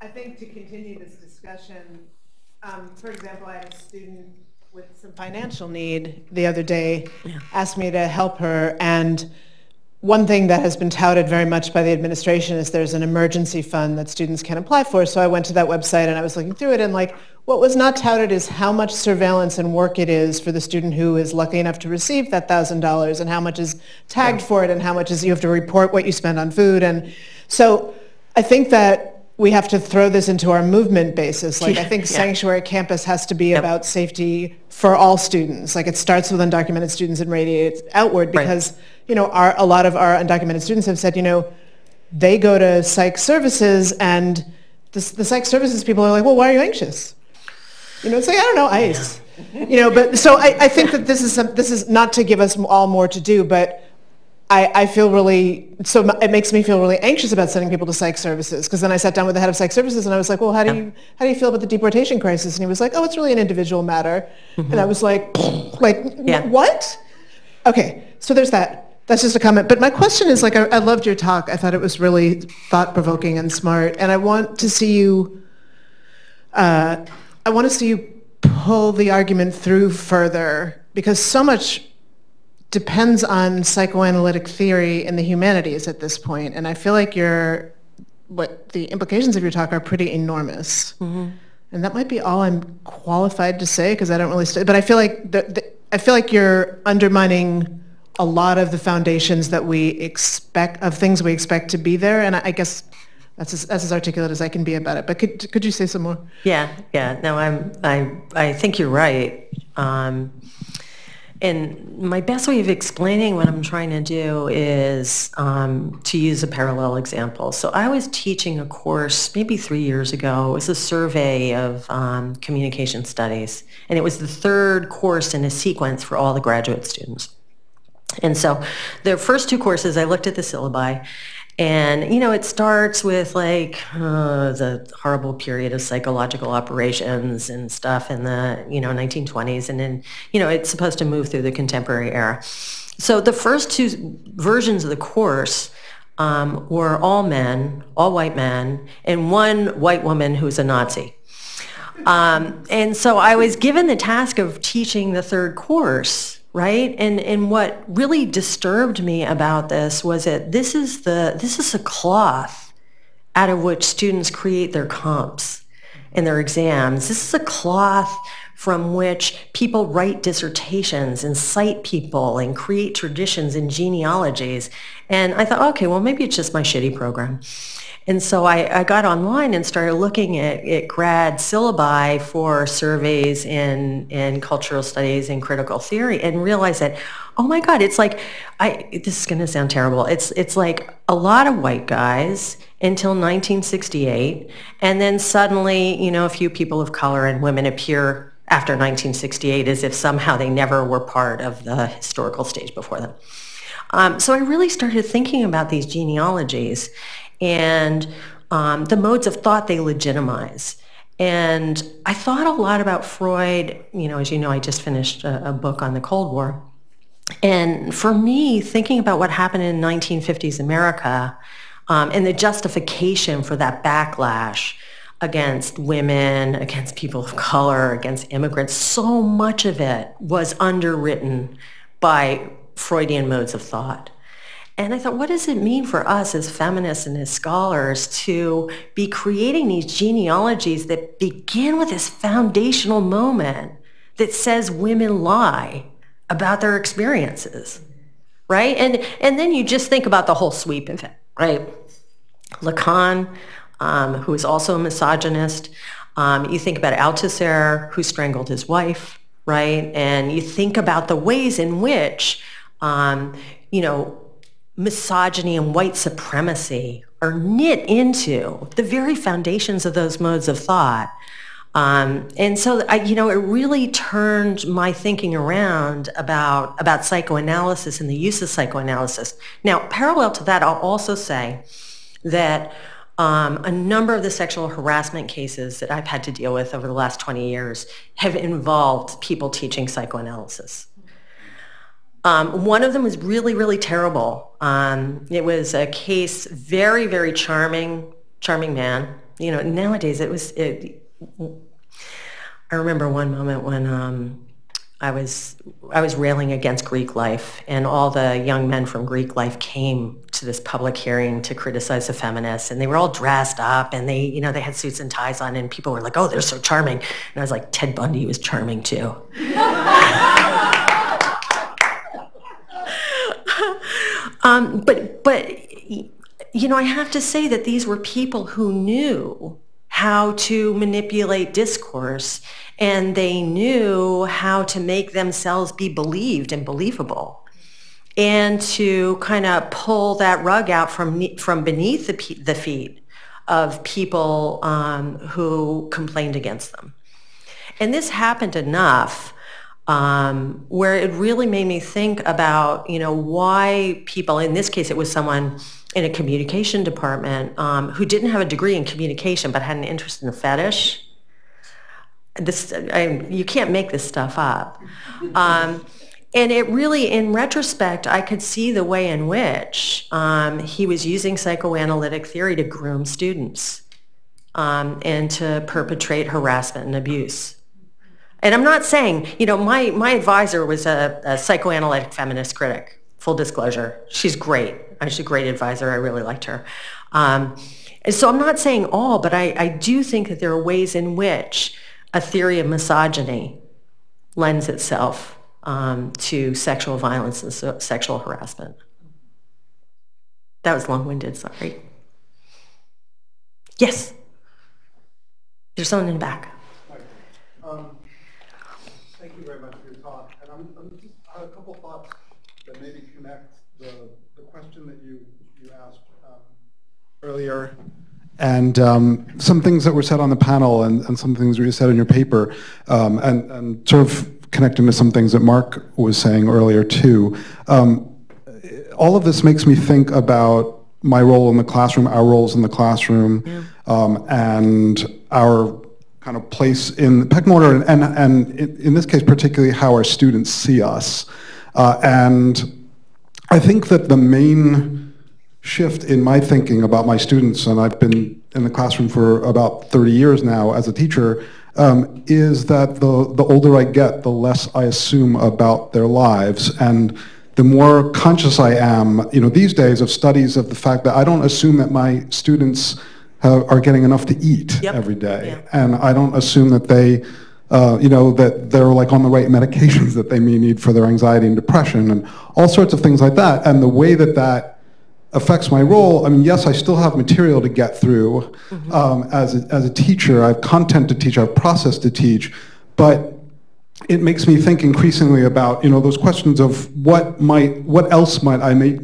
I think to continue this discussion, um, for example, I had a student with some financial need the other day yeah. asked me to help her and one thing that has been touted very much by the administration is there's an emergency fund that students can apply for. So I went to that website and I was looking through it and like what was not touted is how much surveillance and work it is for the student who is lucky enough to receive that $1,000 and how much is tagged for it and how much is you have to report what you spend on food. And so I think that we have to throw this into our movement basis. Like I think yeah. Sanctuary Campus has to be yep. about safety for all students. Like it starts with undocumented students and radiates outward because, right. you know, our, a lot of our undocumented students have said, you know, they go to psych services and the, the psych services people are like, well, why are you anxious? You know, it's like, I don't know, ICE. you know, but so I, I think that this is some, this is not to give us all more to do, but I, I feel really, so it makes me feel really anxious about sending people to psych services because then I sat down with the head of psych services and I was like, well, how do you, how do you feel about the deportation crisis? And he was like, oh, it's really an individual matter. Mm-hmm. And I was like, like, yeah. what? Okay, so there's that. That's just a comment. But my question is like, I, I loved your talk. I thought it was really thought-provoking and smart. And I want to see you, uh, I want to see you pull the argument through further because so much depends on psychoanalytic theory in the humanities at this point, and I feel like your what the implications of your talk are pretty enormous. Mm-hmm. And that might be all I'm qualified to say because I don't really study. But I feel like the, the, I feel like you're undermining a lot of the foundations that we expect of things we expect to be there. And I, I guess that's as, that's as articulate as I can be about it. But could could you say some more? Yeah, yeah. No, I'm I I think you're right. Um, and my best way of explaining what I'm trying to do is um, to use a parallel example. So I was teaching a course maybe three years ago. It was a survey of um, communication studies, and it was the third course in a sequence for all the graduate students. And so the first two courses, I looked at the syllabi, and, you know, it starts with like uh, the horrible period of psychological operations and stuff in the, you know, 1920s. And then, you know, it's supposed to move through the contemporary era. So the first two versions of the course um, were all men, all white men, and one white woman who's a Nazi. Um, and so I was given the task of teaching the third course right? And and what really disturbed me about this was that this is the this is a cloth out of which students create their comps and their exams. This is a cloth from which people write dissertations and cite people and create traditions and genealogies. And I thought, okay, well, maybe it's just my shitty program. And so I, I got online and started looking at, at grad syllabi for surveys in, in cultural studies and critical theory and realized that, oh my God, it's like, I, this is going to sound terrible. It's, it's like a lot of white guys until 1968. And then suddenly, you know, a few people of color and women appear after 1968 as if somehow they never were part of the historical stage before them. Um, so I really started thinking about these genealogies and um, the modes of thought they legitimize. And I thought a lot about Freud. You know, as you know, I just finished a, a book on the Cold War. And for me, thinking about what happened in 1950s America um, and the justification for that backlash against women, against people of color, against immigrants, so much of it was underwritten by Freudian modes of thought. And I thought, what does it mean for us as feminists and as scholars to be creating these genealogies that begin with this foundational moment that says women lie about their experiences, right? And, and then you just think about the whole sweep of it, right? Lacan, um, who is also a misogynist. Um, you think about Althusser, who strangled his wife, right? And you think about the ways in which, um, you know, misogyny and white supremacy are knit into the very foundations of those modes of thought. Um, and so, I, you know, it really turned my thinking around about, about psychoanalysis and the use of psychoanalysis. Now, parallel to that, I'll also say that um, a number of the sexual harassment cases that I've had to deal with over the last 20 years have involved people teaching psychoanalysis. Um, one of them was really, really terrible. Um, it was a case, very, very charming, charming man. You know, nowadays it was, it, I remember one moment when um, I was I was railing against Greek life, and all the young men from Greek life came to this public hearing to criticize the feminists, and they were all dressed up, and they you know they had suits and ties on, and people were like, "Oh, they're so charming," and I was like, "Ted Bundy was charming too." um, but but you know, I have to say that these were people who knew how to manipulate discourse and they knew how to make themselves be believed and believable and to kind of pull that rug out from, from beneath the, the feet of people um, who complained against them. And this happened enough um, where it really made me think about, you know, why people, in this case, it was someone in a communication department um, who didn't have a degree in communication but had an interest in a fetish. This, I, you can't make this stuff up. Um, and it really, in retrospect, I could see the way in which um, he was using psychoanalytic theory to groom students um, and to perpetrate harassment and abuse. And I'm not saying, you know, my, my advisor was a, a psychoanalytic feminist critic, full disclosure. She's great. She's a great advisor. I really liked her. Um, so I'm not saying all, but I, I do think that there are ways in which a theory of misogyny lends itself um, to sexual violence and so, sexual harassment. That was long-winded, sorry. Yes? There's someone in the back. Um, thank you very much for your talk. And I'm, I'm just, I have a couple thoughts that maybe connect the, the question that you, you asked um, earlier and um, some things that were said on the panel and, and some things that you said in your paper, um, and, and, sort of connecting to some things that Mark was saying earlier too. Um, all of this makes me think about my role in the classroom, our roles in the classroom, yeah. Um, and our kind of place in the pecking order, and, and, and in this case particularly how our students see us. Uh, and I think that the main shift in my thinking about my students, and I've been in the classroom for about 30 years now as a teacher, um, is that the, the older I get, the less I assume about their lives. And the more conscious I am, you know, these days of studies of the fact that I don't assume that my students have, are getting enough to eat yep. every day. Yeah. And I don't assume that they, uh, you know, that they're like on the right medications that they may need for their anxiety and depression and all sorts of things like that. And the way that that affects my role, I mean, yes, I still have material to get through mm-hmm. um, as, a, as a teacher. I have content to teach, I have process to teach, but it makes me think increasingly about, you know, those questions of what might, what else might I make,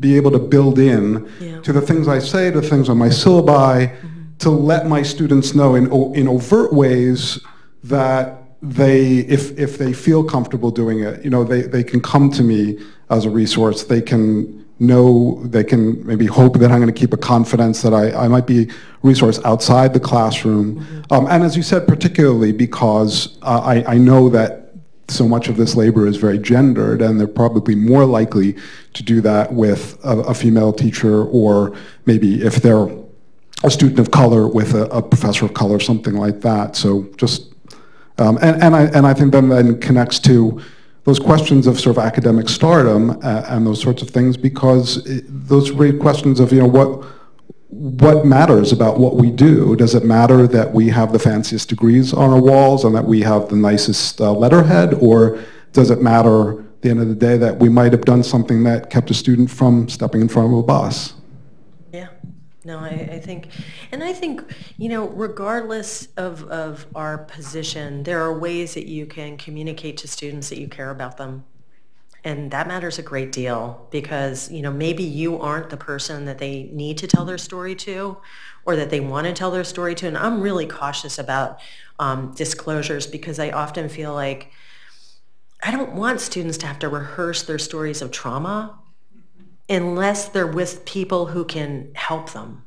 be able to build in yeah. to the things I say, to things on my syllabi, mm-hmm. to let my students know in, in overt ways that they, if, if they feel comfortable doing it, you know, they, they can come to me as a resource. They can know, they can maybe hope that I'm going to keep a confidence that I, I might be a resource outside the classroom. Mm-hmm. Um, and as you said, particularly because uh, I, I know that so much of this labor is very gendered, and they're probably more likely to do that with a, a female teacher, or maybe if they're a student of color with a, a professor of color, something like that. So just um, and, and, I, and I think then, then connects to those questions of sort of academic stardom uh, and those sorts of things because it, those raise questions of, you know, what, what matters about what we do? Does it matter that we have the fanciest degrees on our walls and that we have the nicest uh, letterhead? Or does it matter at the end of the day that we might have done something that kept a student from stepping in front of a bus? Yeah, no, I, I, think, and I think, you know, regardless of, of our position, there are ways that you can communicate to students that you care about them. And that matters a great deal because, you know, maybe you aren't the person that they need to tell their story to or that they want to tell their story to. And I'm really cautious about um, disclosures because I often feel like I don't want students to have to rehearse their stories of trauma unless they're with people who can help them.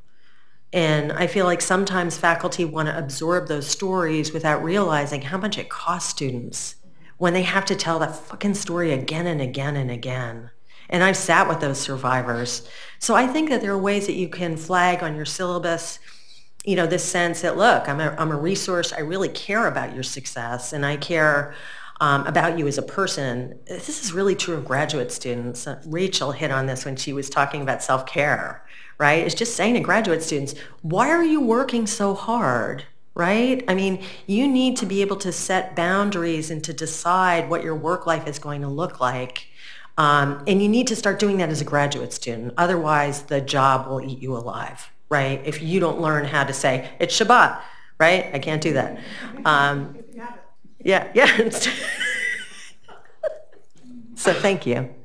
And I feel like sometimes faculty want to absorb those stories without realizing how much it costs students when they have to tell that fucking story again and again and again. And I've sat with those survivors. So I think that there are ways that you can flag on your syllabus, you know, this sense that, look, I'm a, I'm a resource. I really care about your success and I care um, about you as a person. This is really true of graduate students. Uh, Rachel hit on this when she was talking about self-care, right? It's just saying to graduate students, why are you working so hard? right? I mean, you need to be able to set boundaries and to decide what your work life is going to look like. Um, and you need to start doing that as a graduate student. Otherwise, the job will eat you alive, right? If you don't learn how to say, it's Shabbat, right? I can't do that. Um, yeah, yeah. so thank you.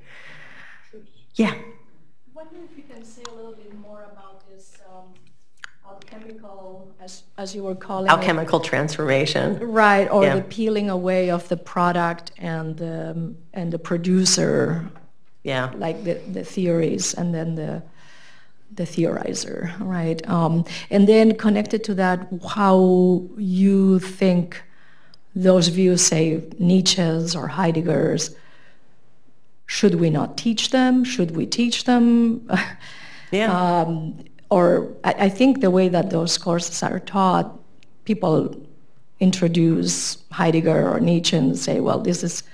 Yeah. wonder if you can say a little bit more about this um, alchemical, as, as you were calling alchemical it. transformation. Right, or yeah. the peeling away of the product and the, um, and the producer. Yeah. Like the, the theories and then the the theorizer, right? Um, and then connected to that, how you think those views say Nietzsche's or Heidegger's. Should we not teach them? Should we teach them? Yeah. um, or I, I, think the way that those courses are taught, people introduce Heidegger or Nietzsche and say, well, this is,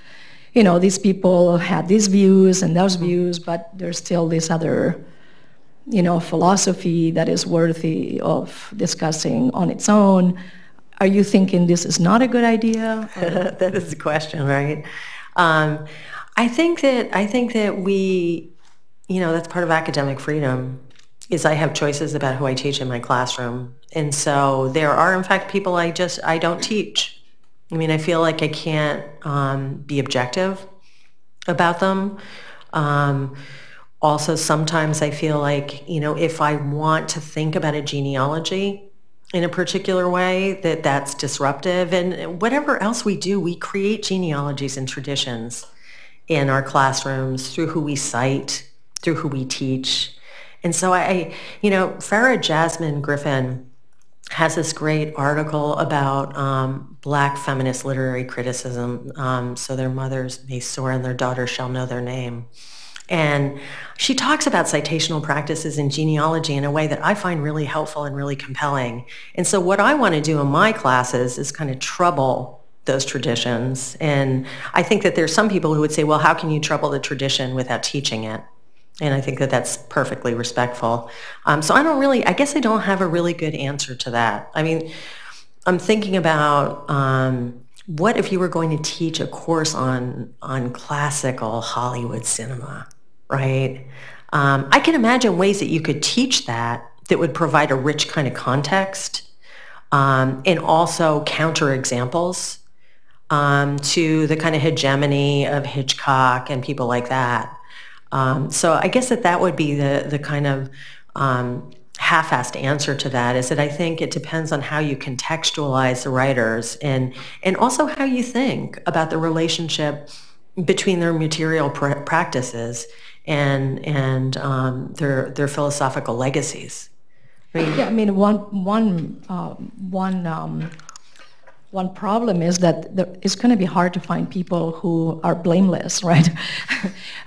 you know, these people had these views and those views, but there's still this other, you know, philosophy that is worthy of discussing on its own. Are you thinking this is not a good idea? that is the question, right? Um, I think that I think that we, you know, that's part of academic freedom. Is I have choices about who I teach in my classroom, and so there are, in fact, people I just I don't teach. I mean, I feel like I can't um, be objective about them. Um, also, sometimes I feel like, you know, if I want to think about a genealogy, in a particular way that that's disruptive and whatever else we do we create genealogies and traditions in our classrooms through who we cite through who we teach and so i you know farah jasmine griffin has this great article about um, black feminist literary criticism um, so their mothers may soar and their daughters shall know their name and she talks about citational practices in genealogy in a way that I find really helpful and really compelling. And so what I want to do in my classes is kind of trouble those traditions. And I think that there's some people who would say, well, how can you trouble the tradition without teaching it? And I think that that's perfectly respectful. Um, so I don't really, I guess I don't have a really good answer to that. I mean, I'm thinking about um, what if you were going to teach a course on, on classical Hollywood cinema? right? Um, I can imagine ways that you could teach that that would provide a rich kind of context um, and also counter examples um, to the kind of hegemony of Hitchcock and people like that. Um, so I guess that that would be the, the kind of um, half-assed answer to that is that I think it depends on how you contextualize the writers and and also how you think about the relationship between their material pr- practices and and um, their their philosophical legacies. Yeah, I mean one one uh, one um, one problem is that there, it's going to be hard to find people who are blameless, right?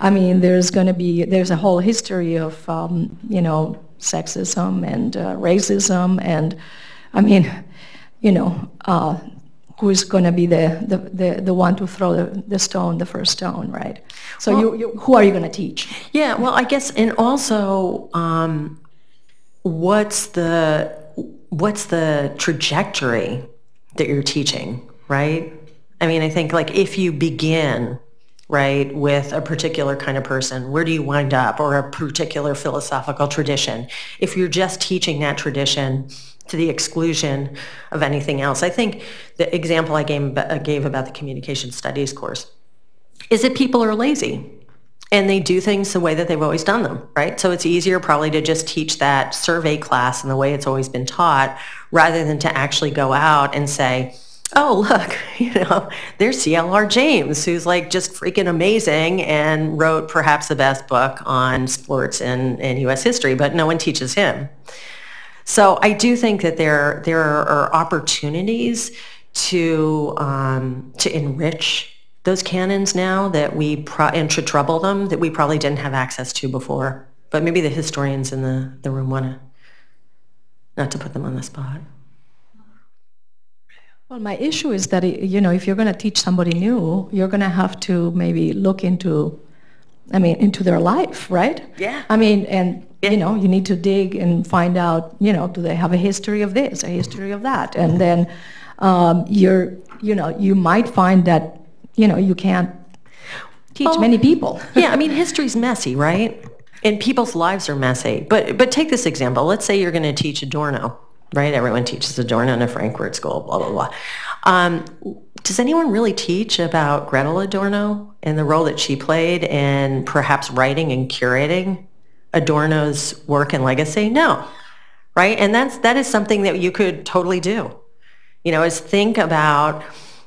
I mean, there's going to be there's a whole history of um, you know sexism and uh, racism, and I mean, you know, uh, who is going to be the, the, the, the, one to throw the, the stone, the first stone, right? So well, you, you, who are you going to teach? Yeah, well, I guess, and also, um, what's the what's the trajectory that you're teaching, right? I mean, I think like if you begin right with a particular kind of person, where do you wind up, or a particular philosophical tradition? If you're just teaching that tradition to the exclusion of anything else, I think the example I gave, gave about the communication studies course is that people are lazy and they do things the way that they've always done them, right? So it's easier probably to just teach that survey class in the way it's always been taught rather than to actually go out and say, oh, look, you know, there's CLR James, who's like just freaking amazing and wrote perhaps the best book on sports in, in U.S. history, but no one teaches him. So I do think that there, there are opportunities to, um, to enrich those canons now that we pro- and to trouble them that we probably didn't have access to before. But maybe the historians in the, the room want to, not to put them on the spot. Well, my issue is that, you know, if you're going to teach somebody new, you're going to have to maybe look into, I mean, into their life, right? Yeah. I mean, and, yeah. you know, you need to dig and find out, you know, do they have a history of this, a history of that? And then um, you're, you know, you might find that you know, you can't teach well, many people. yeah, I mean, history's messy, right? And people's lives are messy. But but take this example. Let's say you're going to teach Adorno, right? Everyone teaches Adorno in a Frankfurt school, blah, blah, blah. Um, does anyone really teach about Gretel Adorno and the role that she played in perhaps writing and curating Adorno's work and legacy? No, right? And that's that is something that you could totally do. You know, is think about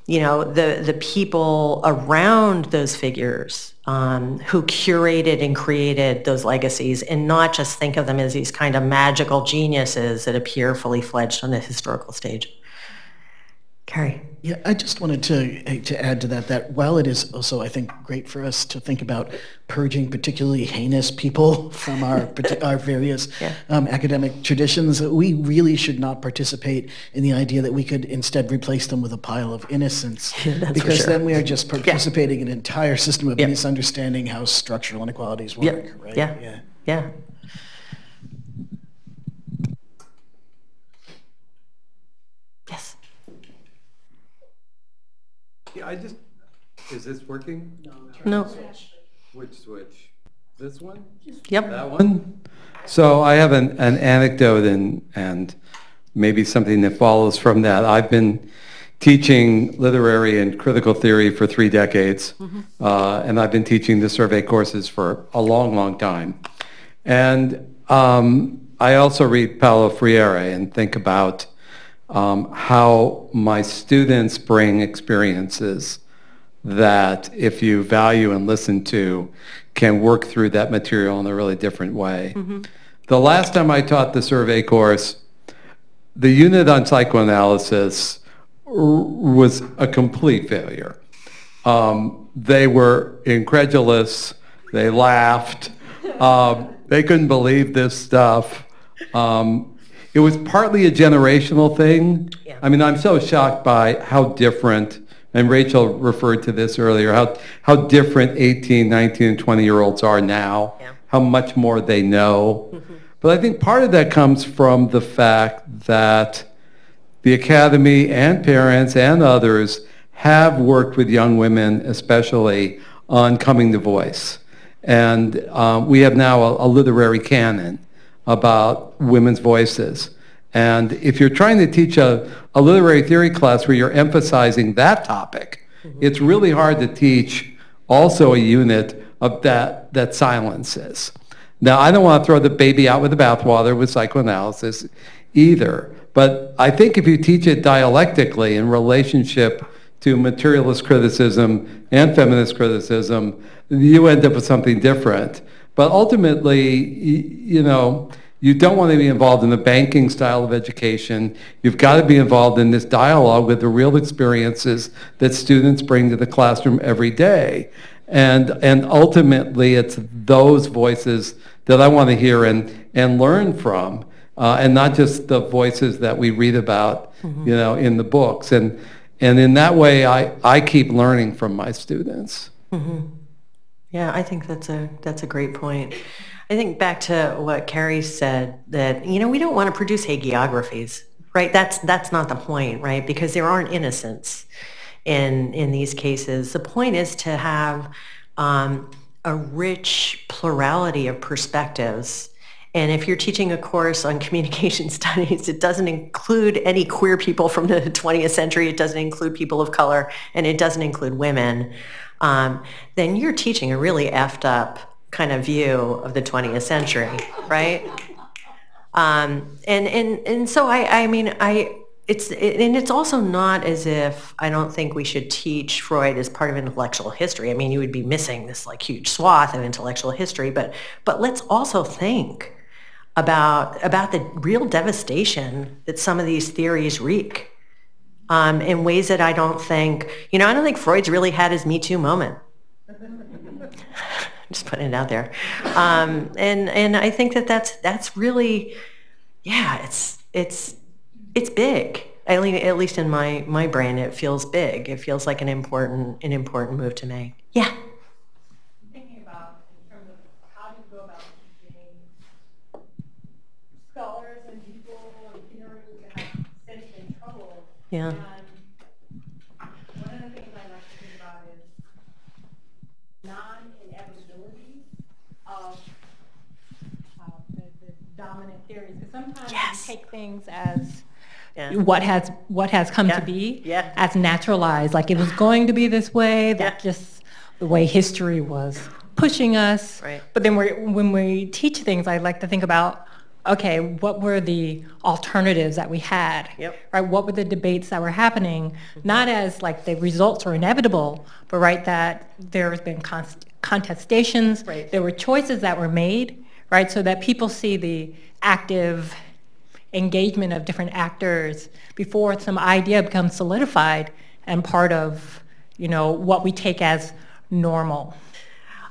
you know, the, the people around those figures um, who curated and created those legacies and not just think of them as these kind of magical geniuses that appear fully fledged on the historical stage. Carrie. Yeah, I just wanted to to add to that that while it is also I think great for us to think about purging particularly heinous people from our our various yeah. um, academic traditions, we really should not participate in the idea that we could instead replace them with a pile of innocence, because sure. then we are just participating yeah. in an entire system of misunderstanding how structural inequalities work. Right? Yeah. Yeah. Yeah. I just, is this working? No. Which switch? This one? Yep. That one? So I have an, an anecdote and, and maybe something that follows from that. I've been teaching literary and critical theory for three decades, mm-hmm. uh, and I've been teaching the survey courses for a long, long time. And um, I also read Paulo Freire and think about um, how my students bring experiences that if you value and listen to can work through that material in a really different way. Mm-hmm. The last time I taught the survey course, the unit on psychoanalysis r- was a complete failure. Um, they were incredulous. They laughed. Um, they couldn't believe this stuff. Um, it was partly a generational thing. Yeah. I mean, I'm so shocked by how different, and Rachel referred to this earlier, how, how different 18, 19, and 20 year olds are now, yeah. how much more they know. Mm-hmm. But I think part of that comes from the fact that the Academy and parents and others have worked with young women, especially, on coming to voice. And um, we have now a, a literary canon about women's voices. And if you're trying to teach a, a literary theory class where you're emphasizing that topic, mm-hmm. it's really hard to teach also a unit of that, that silences. Now, I don't want to throw the baby out with the bathwater with psychoanalysis either, but I think if you teach it dialectically in relationship to materialist criticism and feminist criticism, you end up with something different. But ultimately, you know, you don't want to be involved in the banking style of education. You've got to be involved in this dialogue with the real experiences that students bring to the classroom every day. And, and ultimately, it's those voices that I want to hear and, and learn from, uh, and not just the voices that we read about, mm-hmm. you know, in the books. And, and in that way, I, I keep learning from my students. Mm-hmm. Yeah, I think that's a, that's a great point. I think back to what Carrie said that, you know, we don't want to produce hagiographies, right? That's, that's not the point, right? Because there aren't innocents in, in these cases. The point is to have um, a rich plurality of perspectives. And if you're teaching a course on communication studies, it doesn't include any queer people from the 20th century. It doesn't include people of color, and it doesn't include women. Um, then you're teaching a really effed up kind of view of the 20th century, right? Um, and, and, and so I, I mean, I, it's, and it's also not as if I don't think we should teach Freud as part of intellectual history. I mean, you would be missing this like huge swath of intellectual history, but, but let's also think about, about the real devastation that some of these theories wreak um, in ways that I don't think, you know, I don't think Freud's really had his Me Too moment. just putting it out there. Um, and and I think that that's that's really, yeah, it's it's it's big. At least, at least in my my brain, it feels big. It feels like an important an important move to make. Yeah. Thinking about in terms of how do you go about teaching scholars and people in order to have sense in Yeah. Uh, sometimes yes. take things as yeah. what has what has come yeah. to be yeah. as naturalized, like it was going to be this way. That just the way history was pushing us. Right. But then when we teach things, I like to think about. Okay, what were the alternatives that we had? Yep. Right, what were the debates that were happening? Mm-hmm. Not as like the results are inevitable, but right that there has been contestations. Right. There were choices that were made, right, so that people see the active engagement of different actors before some idea becomes solidified and part of, you know, what we take as normal.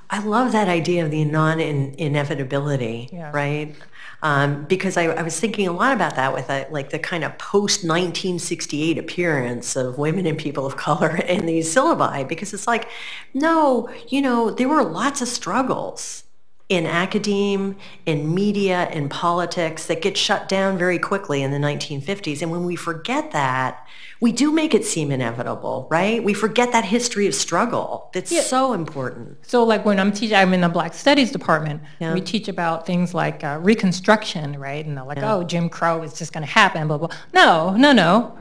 I love that idea of the non-inevitability, yeah. right? Um, because I, I, was thinking a lot about that with a, like the kind of post-1968 appearance of women and people of color in these syllabi, because it's like, no, you know, there were lots of struggles in academe, in media, in politics that get shut down very quickly in the 1950s. And when we forget that, we do make it seem inevitable, right? We forget that history of struggle that's yeah. so important. So like when I'm teaching, I'm in the Black Studies department, yeah. we teach about things like uh, Reconstruction, right? And they're like, yeah. oh, Jim Crow is just going to happen, blah, blah. No, no, no.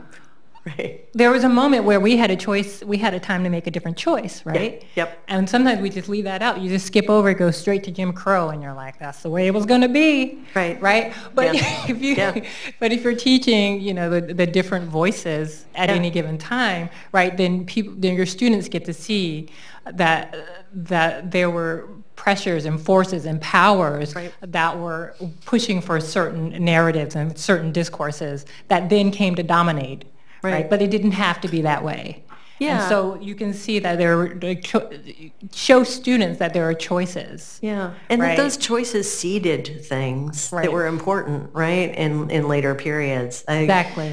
Right. There was a moment where we had a choice, we had a time to make a different choice, right? Yep. yep. And sometimes we just leave that out. You just skip over, go straight to Jim Crow, and you're like, that's the way it was going to be. Right. Right? But yeah. if you yeah. but if you're teaching, you know, the, the different voices at yeah. any given time, right, then people then your students get to see that that there were pressures and forces and powers right. that were pushing for certain narratives and certain discourses that then came to dominate right. right? But it didn't have to be that way. Yeah. And so you can see that there are, show students that there are choices. Yeah. And right? that those choices seeded things right. that were important, right? In in later periods. I, exactly.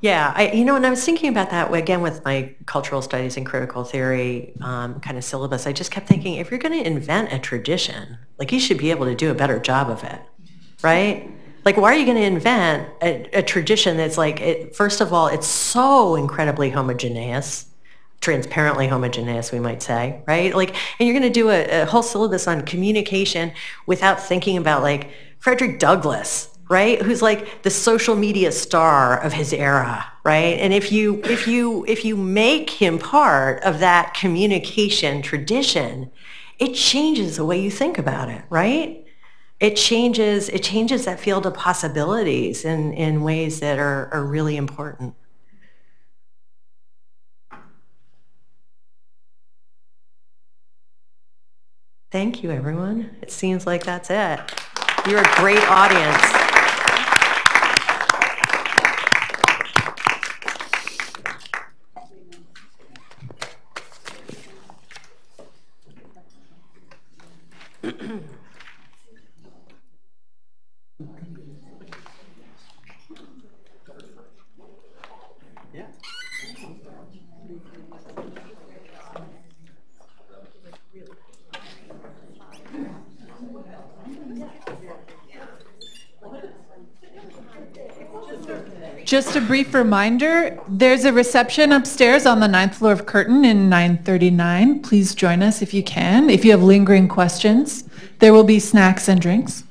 Yeah, I, you know, and I was thinking about that again with my cultural studies and critical theory um, kind of syllabus. I just kept thinking, if you're going to invent a tradition, like you should be able to do a better job of it, right? Like, why are you going to invent a, a, tradition that's like, it, first of all, it's so incredibly homogeneous, transparently homogeneous, we might say, right? Like, and you're going to do a, a whole syllabus on communication without thinking about like Frederick Douglass, right? Who's like the social media star of his era, right? And if you if you if you make him part of that communication tradition, it changes the way you think about it, right? It changes it changes that field of possibilities in, in ways that are, are really important. Thank you, everyone. It seems like that's it. You're a great audience. Just a brief reminder, there's a reception upstairs on the ninth floor of Curtin in 939. Please join us if you can. If you have lingering questions, there will be snacks and drinks.